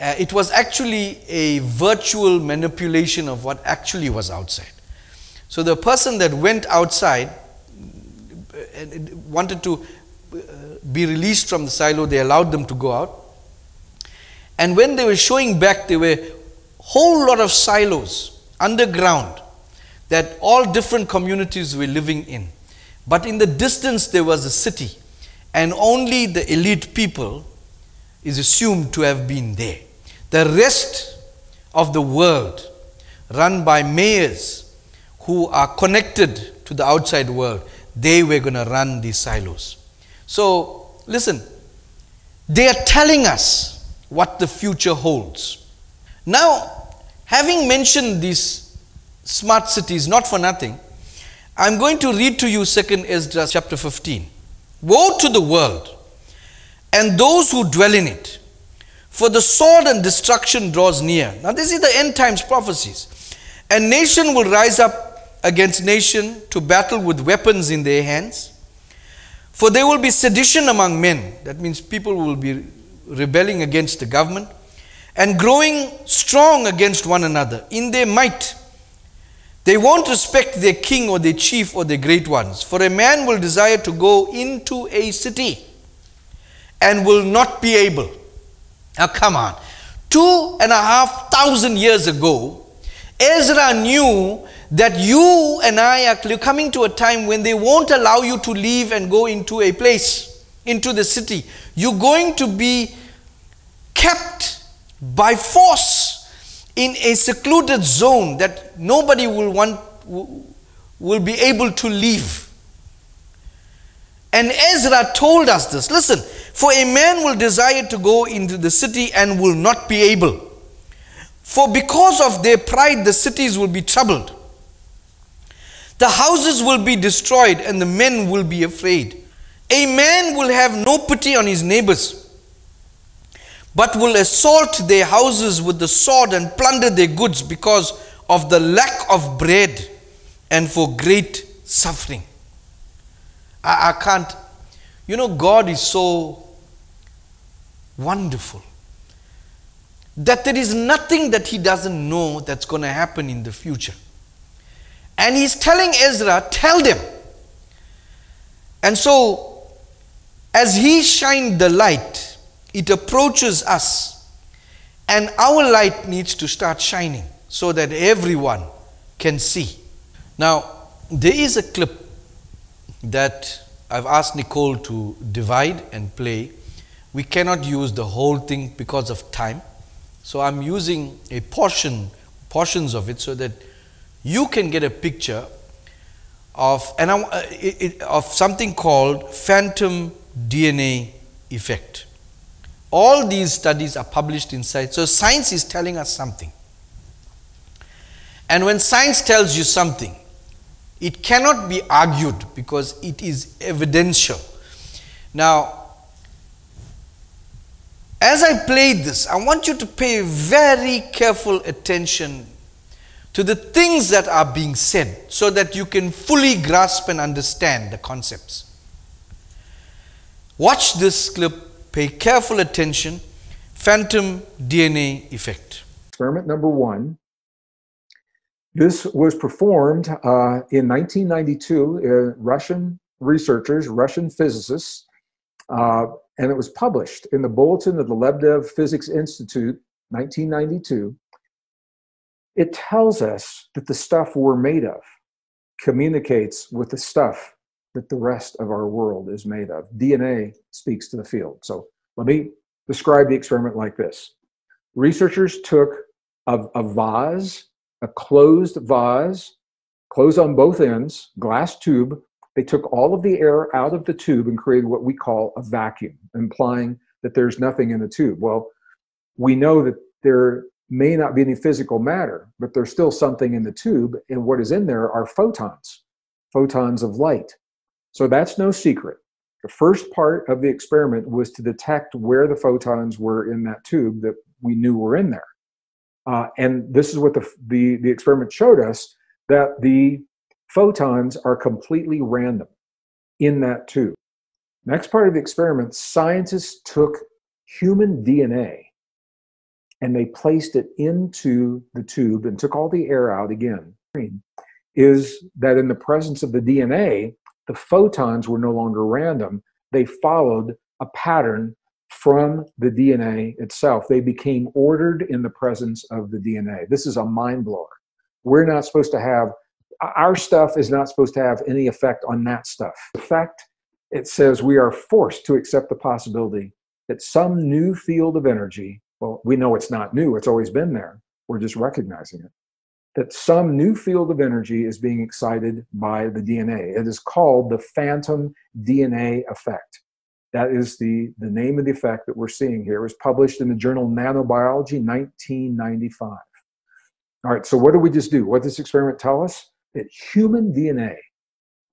uh, it was actually a virtual manipulation of what actually was outside. So the person that went outside uh, wanted to uh, be released from the silo, they allowed them to go out. And when they were showing back, there were a whole lot of silos underground that all different communities were living in. But in the distance, there was a city, and only the elite people is assumed to have been there. The rest of the world, run by mayors who are connected to the outside world, they were going to run these silos. So, listen, they are telling us what the future holds. Now, Having mentioned these smart cities, not for nothing, I'm going to read to you 2nd Esdras chapter 15. Woe to the world and those who dwell in it, for the sword and destruction draws near. Now, this is the end times prophecies. And nation will rise up against nation to battle with weapons in their hands. For there will be sedition among men. That means people will be rebelling against the government and growing strong against one another in their might. They won't respect their king or their chief or their great ones. For a man will desire to go into a city and will not be able. Now, come on. Two and a half thousand years ago, Ezra knew that you and I are coming to a time when they won't allow you to leave and go into a place, into the city. You're going to be kept by force in a secluded zone that nobody will want will be able to leave. And Ezra told us this. Listen, for a man will desire to go into the city and will not be able. For because of their pride, the cities will be troubled. The houses will be destroyed and the men will be afraid. A man will have no pity on his neighbors but will assault their houses with the sword and plunder their goods because of the lack of bread and for great suffering. I, I can't, you know, God is so wonderful that there is nothing that He doesn't know that's going to happen in the future. And He's telling Ezra, tell them. And so As He shined the light, it approaches us, and our light needs to start shining so that everyone can see. Now, there is a clip that I've asked Nicole to divide and play. We cannot use the whole thing because of time. So I'm using a portion, portions of it so that you can get a picture of, and I, uh, it, of something called phantom DNA effect. All these studies are published in Science. So science is telling us something. And when science tells you something, it cannot be argued because it is evidential. Now, as I play this, I want you to pay very careful attention to the things that are being said so that you can fully grasp and understand the concepts. Watch this clip, pay careful attention. Phantom DNA effect. Experiment number one. This was performed uh, in 1992. Uh, Russian researchers, Russian physicists, uh, and it was published in the Bulletin of the Lebedev Physics Institute, 1992 it tells us that the stuff we're made of communicates with the stuff that the rest of our world is made of. DNA speaks to the field. So let me describe the experiment like this. Researchers took a, a vase, a closed vase, closed on both ends, glass tube. They took all of the air out of the tube and created what we call a vacuum, implying that there's nothing in the tube. Well, we know that there may not be any physical matter, but there's still something in the tube, and what is in there are photons, photons of light. So that's no secret. The first part of the experiment was to detect where the photons were in that tube that we knew were in there. Uh, and this is what the, the, the experiment showed us that the photons are completely random in that tube. Next part of the experiment, scientists took human DNA and they placed it into the tube and took all the air out again, is that in the presence of the DNA, the photons were no longer random. They followed a pattern from the DNA itself. They became ordered in the presence of the DNA. This is a mind blower. We're not supposed to have, our stuff is not supposed to have any effect on that stuff. In fact, it says we are forced to accept the possibility that some new field of energy well, we know it's not new, it's always been there. We're just recognizing it. That some new field of energy is being excited by the DNA. It is called the phantom DNA effect. That is the, the name of the effect that we're seeing here. It was published in the journal Nanobiology 1995. All right, so what did we just do? What does this experiment tell us? That human DNA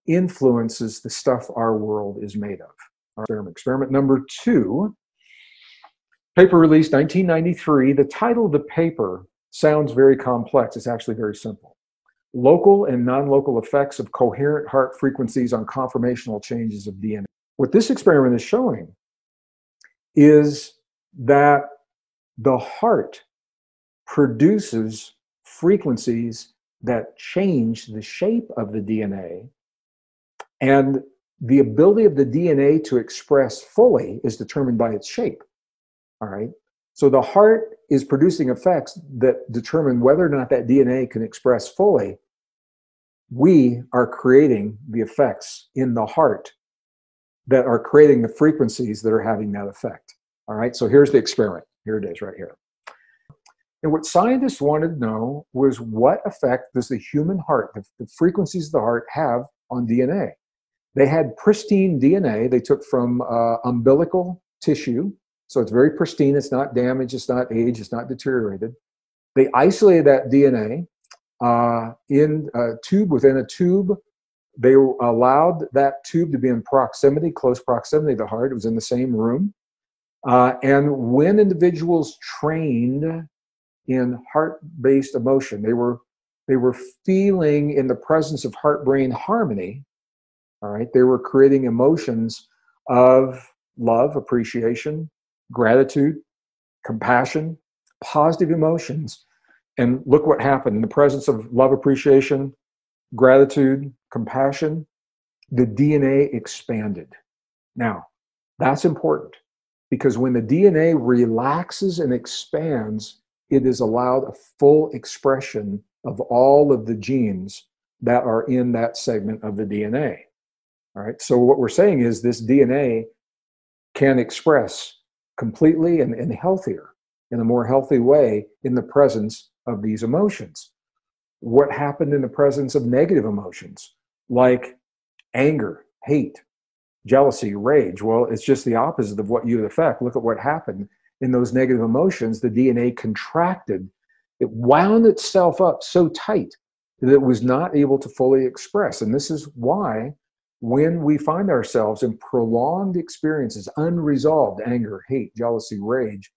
influences the stuff our world is made of. Experiment. experiment number two Paper released 1993. The title of the paper sounds very complex. It's actually very simple. Local and non-local effects of coherent heart frequencies on conformational changes of DNA. What this experiment is showing is that the heart produces frequencies that change the shape of the DNA and the ability of the DNA to express fully is determined by its shape. All right. So the heart is producing effects that determine whether or not that DNA can express fully. We are creating the effects in the heart that are creating the frequencies that are having that effect. All right. So here's the experiment. Here it is right here. And what scientists wanted to know was what effect does the human heart, the, the frequencies of the heart, have on DNA? They had pristine DNA they took from uh, umbilical tissue so it's very pristine. It's not damaged. It's not aged. It's not deteriorated. They isolated that DNA uh, in a tube within a tube. They allowed that tube to be in proximity, close proximity to the heart. It was in the same room. Uh, and when individuals trained in heart-based emotion, they were they were feeling in the presence of heart-brain harmony. All right, they were creating emotions of love, appreciation, gratitude, compassion, positive emotions. And look what happened in the presence of love, appreciation, gratitude, compassion, the DNA expanded. Now, That's important because when the DNA relaxes and expands, it is allowed a full expression of all of the genes that are in that segment of the DNA. All right. So what we're saying is this DNA can express completely and, and healthier in a more healthy way in the presence of these emotions. What happened in the presence of negative emotions like anger, hate, jealousy, rage? Well, it's just the opposite of what you'd affect. Look at what happened in those negative emotions. The DNA contracted, it wound itself up so tight that it was not able to fully express. And this is why when we find ourselves in prolonged experiences, unresolved anger, hate, jealousy, rage,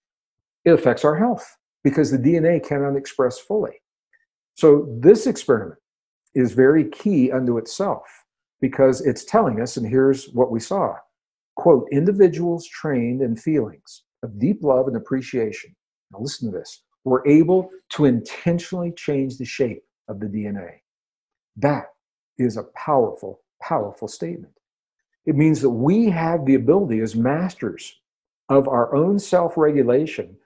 it affects our health because the DNA cannot express fully. So, this experiment is very key unto itself because it's telling us, and here's what we saw quote, individuals trained in feelings of deep love and appreciation. Now, listen to this were able to intentionally change the shape of the DNA. That is a powerful powerful statement. It means that we have the ability as masters of our own self regulation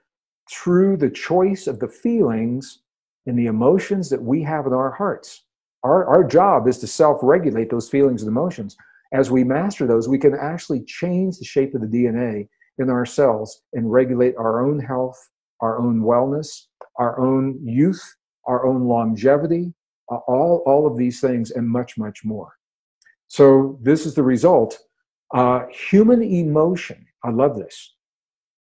through the choice of the feelings and the emotions that we have in our hearts. Our, our job is to self regulate those feelings and emotions. As we master those, we can actually change the shape of the DNA in our cells and regulate our own health, our own wellness, our own youth, our own longevity, all, all of these things, and much, much more. So this is the result. Uh, human emotion, I love this,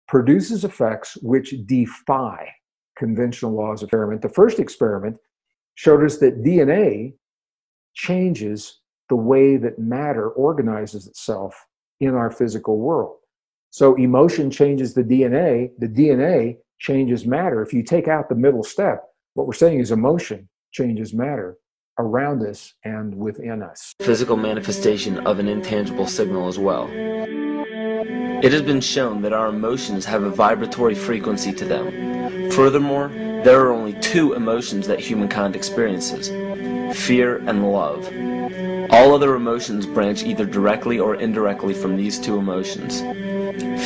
produces effects which defy conventional laws of experiment. The first experiment showed us that DNA changes the way that matter organizes itself in our physical world. So emotion changes the DNA, the DNA changes matter. If you take out the middle step, what we're saying is emotion changes matter around us and within us. Physical manifestation of an intangible signal as well. It has been shown that our emotions have a vibratory frequency to them. Furthermore, there are only two emotions that humankind experiences fear and love. All other emotions branch either directly or indirectly from these two emotions.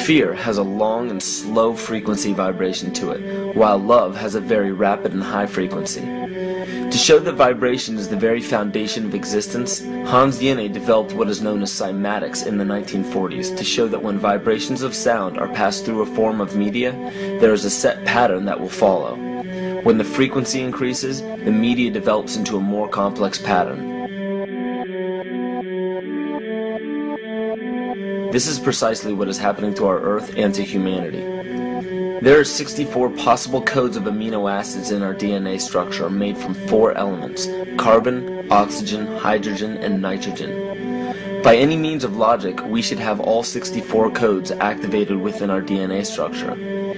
Fear has a long and slow frequency vibration to it, while love has a very rapid and high frequency. To show that vibration is the very foundation of existence, Hans Jenny developed what is known as cymatics in the 1940s to show that when vibrations of sound are passed through a form of media, there is a set pattern that will follow. When the frequency increases, the media develops into a more complex pattern. This is precisely what is happening to our Earth and to humanity. There are 64 possible codes of amino acids in our DNA structure made from four elements carbon, oxygen, hydrogen, and nitrogen. By any means of logic, we should have all 64 codes activated within our DNA structure.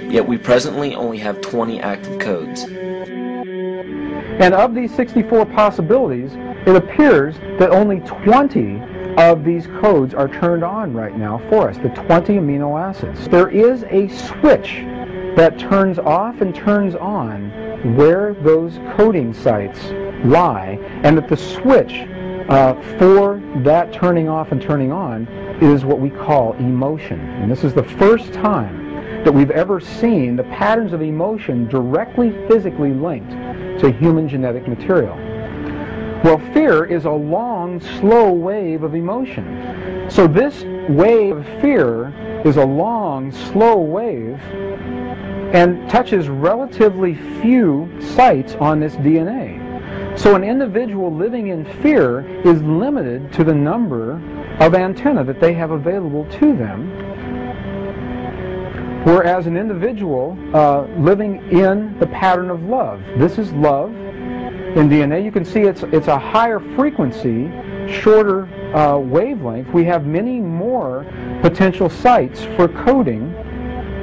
Yet we presently only have 20 active codes. And of these 64 possibilities, it appears that only 20 of these codes are turned on right now for us, the 20 amino acids. There is a switch that turns off and turns on where those coding sites lie, and that the switch uh, for that turning off and turning on is what we call emotion. And this is the first time that we've ever seen the patterns of emotion directly physically linked to human genetic material. Well, fear is a long, slow wave of emotion. So this wave of fear is a long, slow wave and touches relatively few sites on this DNA. So an individual living in fear is limited to the number of antennae that they have available to them. Whereas an individual uh, living in the pattern of love, this is love in DNA. You can see it's, it's a higher frequency, shorter uh, wavelength. We have many more potential sites for coding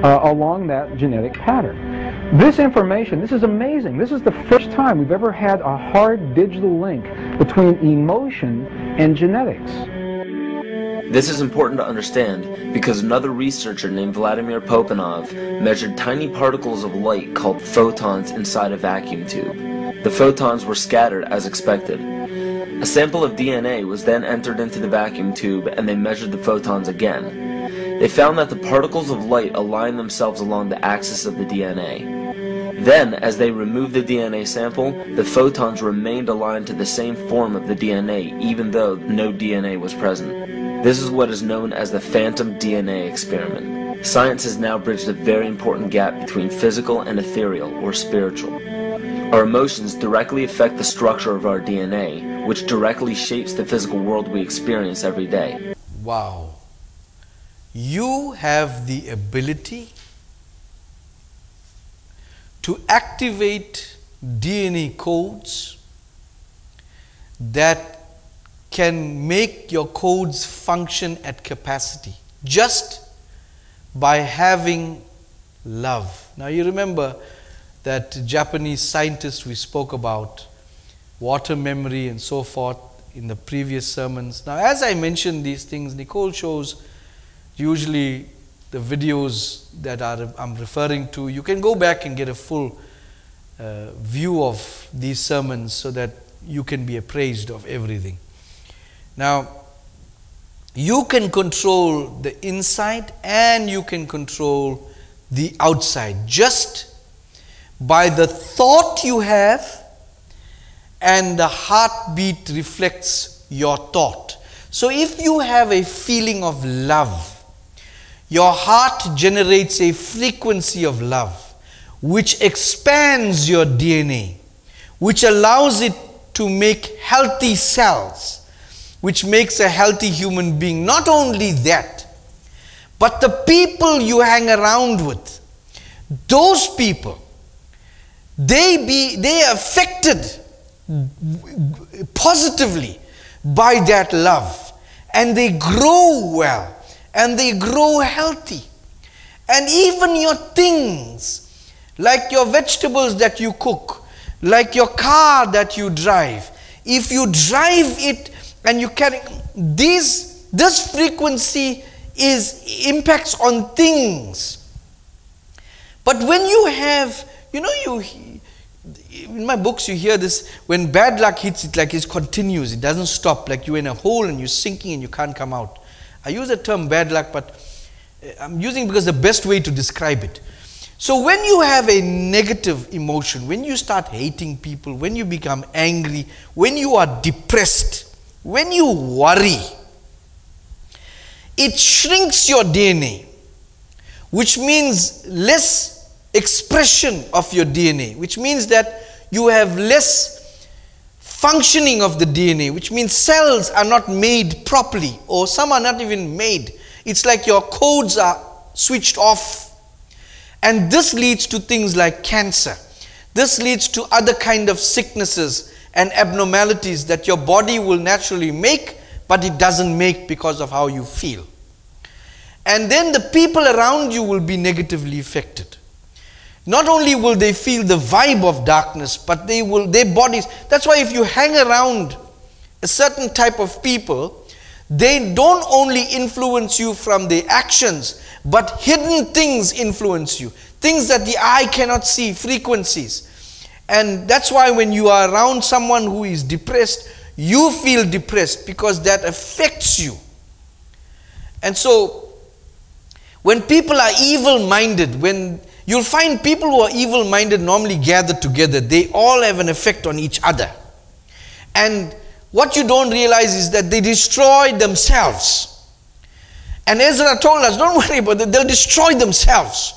uh, along that genetic pattern. This information, this is amazing. This is the first time we've ever had a hard digital link between emotion and genetics. This is important to understand because another researcher named Vladimir Poponin measured tiny particles of light called photons inside a vacuum tube. The photons were scattered as expected. A sample of DNA was then entered into the vacuum tube and they measured the photons again. They found that the particles of light align themselves along the axis of the DNA. Then, as they removed the DNA sample, the photons remained aligned to the same form of the DNA, even though no DNA was present. This is what is known as the phantom DNA experiment. Science has now bridged a very important gap between physical and ethereal, or spiritual. Our emotions directly affect the structure of our DNA, which directly shapes the physical world we experience every day. Wow. You have the ability to activate DNA codes that can make your codes function at capacity just by having love. Now, you remember that Japanese scientist we spoke about, water memory and so forth in the previous sermons. Now, as I mentioned these things, Nicole shows usually the videos that are, I'm referring to. You can go back and get a full uh, view of these sermons so that you can be appraised of everything. Now, you can control the inside and you can control the outside just by the thought you have and the heartbeat reflects your thought. So if you have a feeling of love, your heart generates a frequency of love which expands your DNA, which allows it to make healthy cells, which makes a healthy human being. Not only that, but the people you hang around with, those people they be they are affected positively by that love and they grow well and they grow healthy and even your things like your vegetables that you cook like your car that you drive if you drive it and you carry these this frequency is impacts on things but when you have you know, you in my books you hear this when bad luck hits it like it continues, it doesn't stop, like you're in a hole and you're sinking and you can't come out. I use the term bad luck, but uh, I'm using because the best way to describe it. So when you have a negative emotion, when you start hating people, when you become angry, when you are depressed, when you worry, it shrinks your DNA, which means less expression of your DNA, which means that you have less functioning of the DNA, which means cells are not made properly or some are not even made. It's like your codes are switched off. And this leads to things like cancer. This leads to other kind of sicknesses and abnormalities that your body will naturally make, but it doesn't make because of how you feel. And then the people around you will be negatively affected. Not only will they feel the vibe of darkness, but they will, their bodies. That's why if you hang around a certain type of people, they don't only influence you from their actions, but hidden things influence you. Things that the eye cannot see, frequencies. And that's why when you are around someone who is depressed, you feel depressed because that affects you. And so, when people are evil minded, when You'll find people who are evil minded normally gather together. They all have an effect on each other. And what you don't realize is that they destroy themselves. And Ezra told us, don't worry about it, they'll destroy themselves.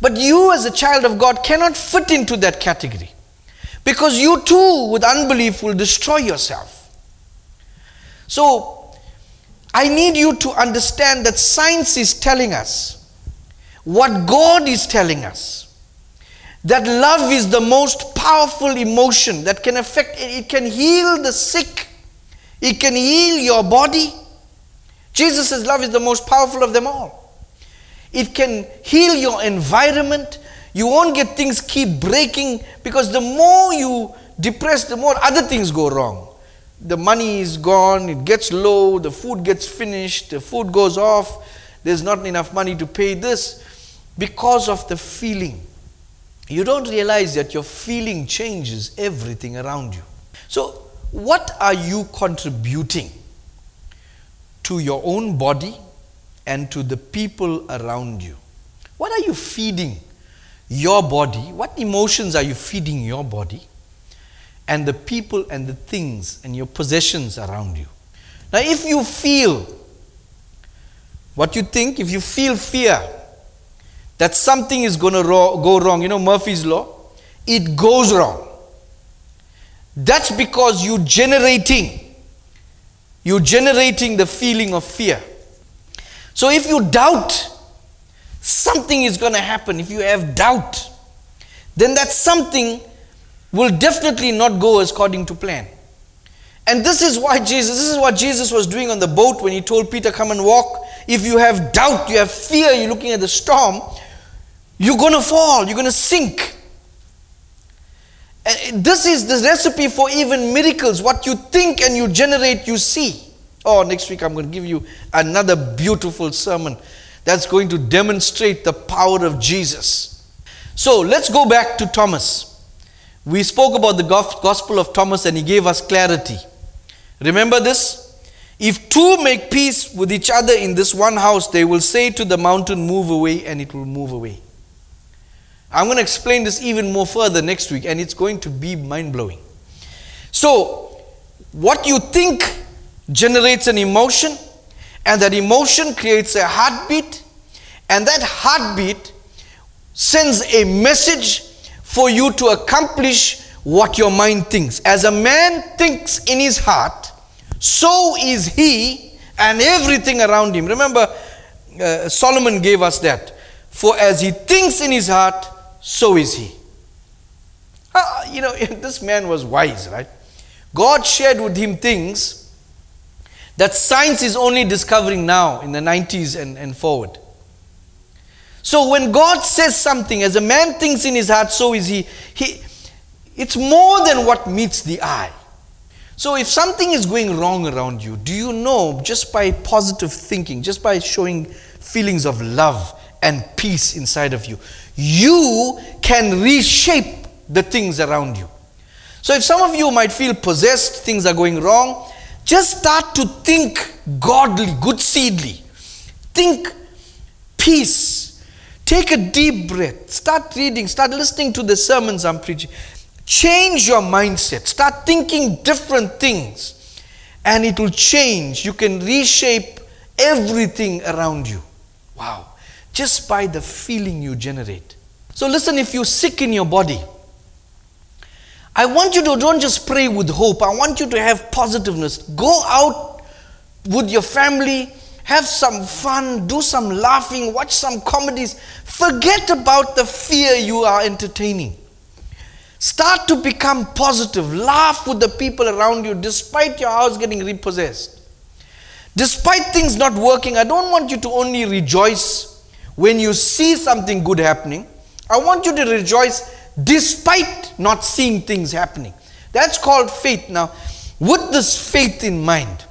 But you, as a child of God, cannot fit into that category. Because you too, with unbelief, will destroy yourself. So, I need you to understand that science is telling us what God is telling us. That love is the most powerful emotion that can affect, it can heal the sick, it can heal your body. Jesus' love is the most powerful of them all. It can heal your environment. You won't get things keep breaking because the more you depress, the more other things go wrong. The money is gone, it gets low, the food gets finished, the food goes off, there's not enough money to pay this because of the feeling. You don't realize that your feeling changes everything around you. So, what are you contributing to your own body and to the people around you. What are you feeding your body? What emotions are you feeding your body? And the people and the things and your possessions around you. Now, if you feel what you think, if you feel fear that something is going to go wrong, you know Murphy's Law, it goes wrong. That's because you're generating, you're generating the feeling of fear. So if you doubt something is going to happen, if you have doubt, then that something will definitely not go according to plan. And this is why Jesus, this is what Jesus was doing on the boat when he told Peter, Come and walk. If you have doubt, you have fear, you're looking at the storm, you're going to fall, you're going to sink. And this is the recipe for even miracles. What you think and you generate, you see. Oh, next week I'm going to give you another beautiful sermon that's going to demonstrate the power of Jesus. So let's go back to Thomas. We spoke about the Gospel of Thomas and he gave us clarity. Remember this? If two make peace with each other in this one house, they will say to the mountain, Move away, and it will move away. I'm going to explain this even more further next week, and it's going to be mind blowing. So, what you think generates an emotion, and that emotion creates a heartbeat, and that heartbeat sends a message for you to accomplish what your mind thinks. As a man thinks in his heart, so is he and everything around him. Remember, uh, Solomon gave us that. For as he thinks in his heart, so is he. Uh, you know, this man was wise, right? God shared with him things that science is only discovering now in the 90s and, and forward. So when God says something, as a man thinks in his heart, so is he. he it's more than what meets the eye. So if something is going wrong around you, do you know just by positive thinking, just by showing feelings of love and peace inside of you, you can reshape the things around you. So if some of you might feel possessed, things are going wrong, just start to think godly, good seedly. Think peace. Take a deep breath. Start reading. Start listening to the sermons I'm preaching. Change your mindset. Start thinking different things. And it will change. You can reshape everything around you. Wow. Just by the feeling you generate. So, listen, if you're sick in your body, I want you to don't just pray with hope. I want you to have positiveness. Go out with your family, have some fun, do some laughing, watch some comedies. Forget about the fear you are entertaining. Start to become positive. Laugh with the people around you despite your house getting repossessed. Despite things not working, I don't want you to only rejoice when you see something good happening. I want you to rejoice despite not seeing things happening. That's called faith. Now, with this faith in mind,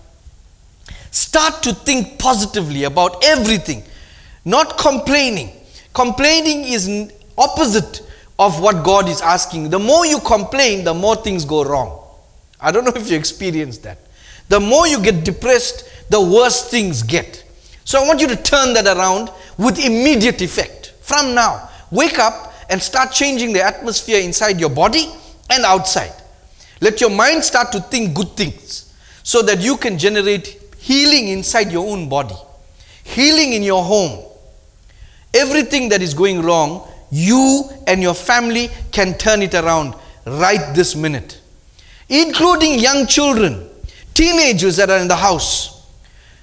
start to think positively about everything, not complaining. Complaining is opposite of what God is asking. The more you complain, the more things go wrong. I don't know if you experienced that. The more you get depressed, the worse things get. So I want you to turn that around with immediate effect. From now, wake up and start changing the atmosphere inside your body and outside. Let your mind start to think good things so that you can generate healing inside your own body, healing in your home. Everything that is going wrong, you and your family can turn it around right this minute, including young children, teenagers that are in the house.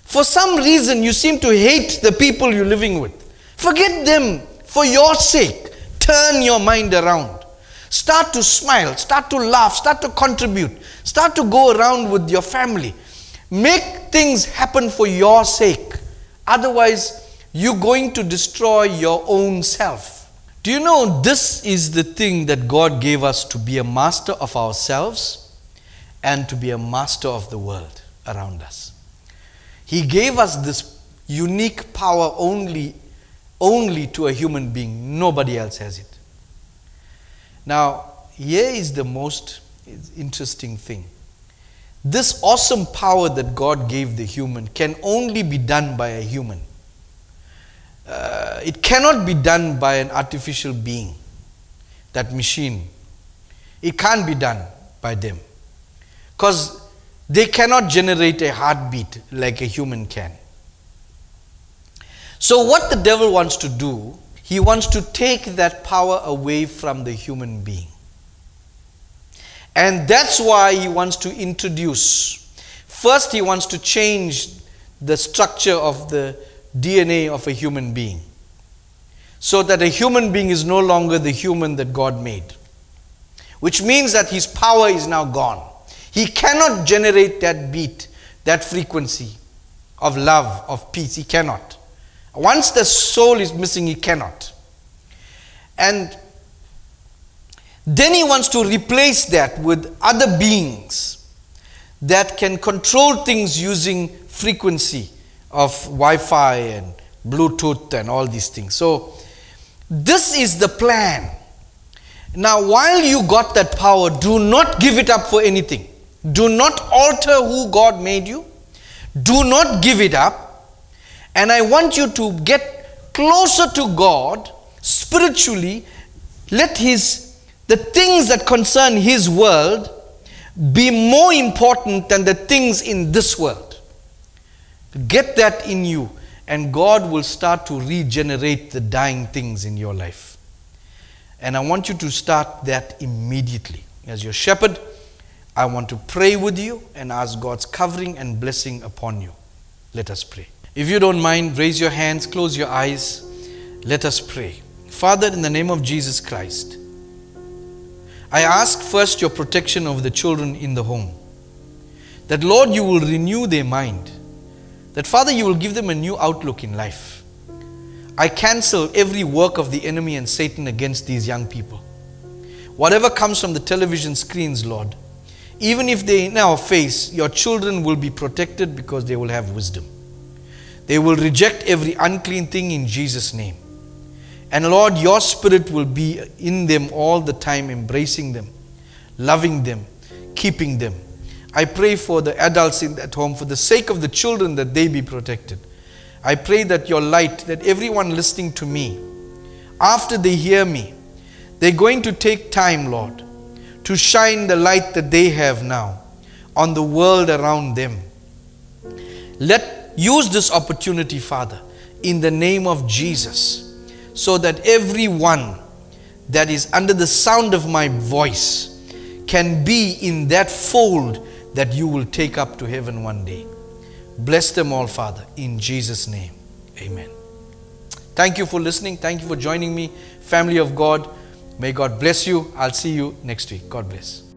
For some reason, you seem to hate the people you're living with. Forget them for your sake. Turn your mind around. Start to smile, start to laugh, start to contribute, start to go around with your family. Make things happen for your sake. Otherwise, you're going to destroy your own self. Do you know this is the thing that God gave us to be a master of ourselves and to be a master of the world around us? He gave us this unique power only only to a human being. Nobody else has it. Now, here is the most interesting thing. This awesome power that God gave the human can only be done by a human. uh, it cannot be done by an artificial being, that machine. It can't be done by them. Because they cannot generate a heartbeat like a human can. So, what the devil wants to do, he wants to take that power away from the human being. And that's why he wants to introduce. First, he wants to change the structure of the DNA of a human being. So that a human being is no longer the human that God made. Which means that his power is now gone. He cannot generate that beat, that frequency of love, of peace. He cannot. Once the soul is missing, he cannot. And then he wants to replace that with other beings that can control things using frequency of Wi Fi and Bluetooth and all these things. So, this is the plan. Now, while you got that power, do not give it up for anything. Do not alter who God made you. Do not give it up. And I want you to get closer to God spiritually. Let His the things that concern His world be more important than the things in this world. Get that in you, and God will start to regenerate the dying things in your life. And I want you to start that immediately. As your shepherd, I want to pray with you and ask God's covering and blessing upon you. Let us pray. If you don't mind, raise your hands, close your eyes. Let us pray. Father, in the name of Jesus Christ, I ask first your protection of the children in the home. That, Lord, you will renew their mind. That, Father, you will give them a new outlook in life. I cancel every work of the enemy and Satan against these young people. Whatever comes from the television screens, Lord, even if they in our face, your children will be protected because they will have wisdom. They will reject every unclean thing in Jesus' name. And Lord, your spirit will be in them all the time, embracing them, loving them, keeping them. I pray for the adults in that home, for the sake of the children, that they be protected. I pray that your light, that everyone listening to me, after they hear me, they're going to take time, Lord, to shine the light that they have now on the world around them. Let use this opportunity, Father, in the name of Jesus so that everyone that is under the sound of my voice can be in that fold that you will take up to heaven one day. Bless them all, Father, in Jesus' name. Amen. Thank you for listening. Thank you for joining me, family of God. May God bless you. I'll see you next week. God bless.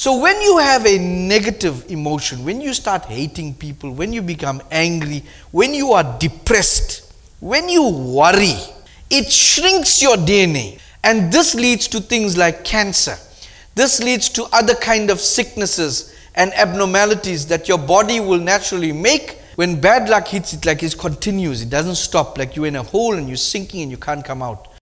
So, when you have a negative emotion, when you start hating people, when you become angry, when you are depressed, when you worry, it shrinks your DNA. And this leads to things like cancer. This leads to other kind of sicknesses and abnormalities that your body will naturally make. When bad luck hits it, like it continues, it doesn't stop, like you're in a hole and you're sinking and you can't come out.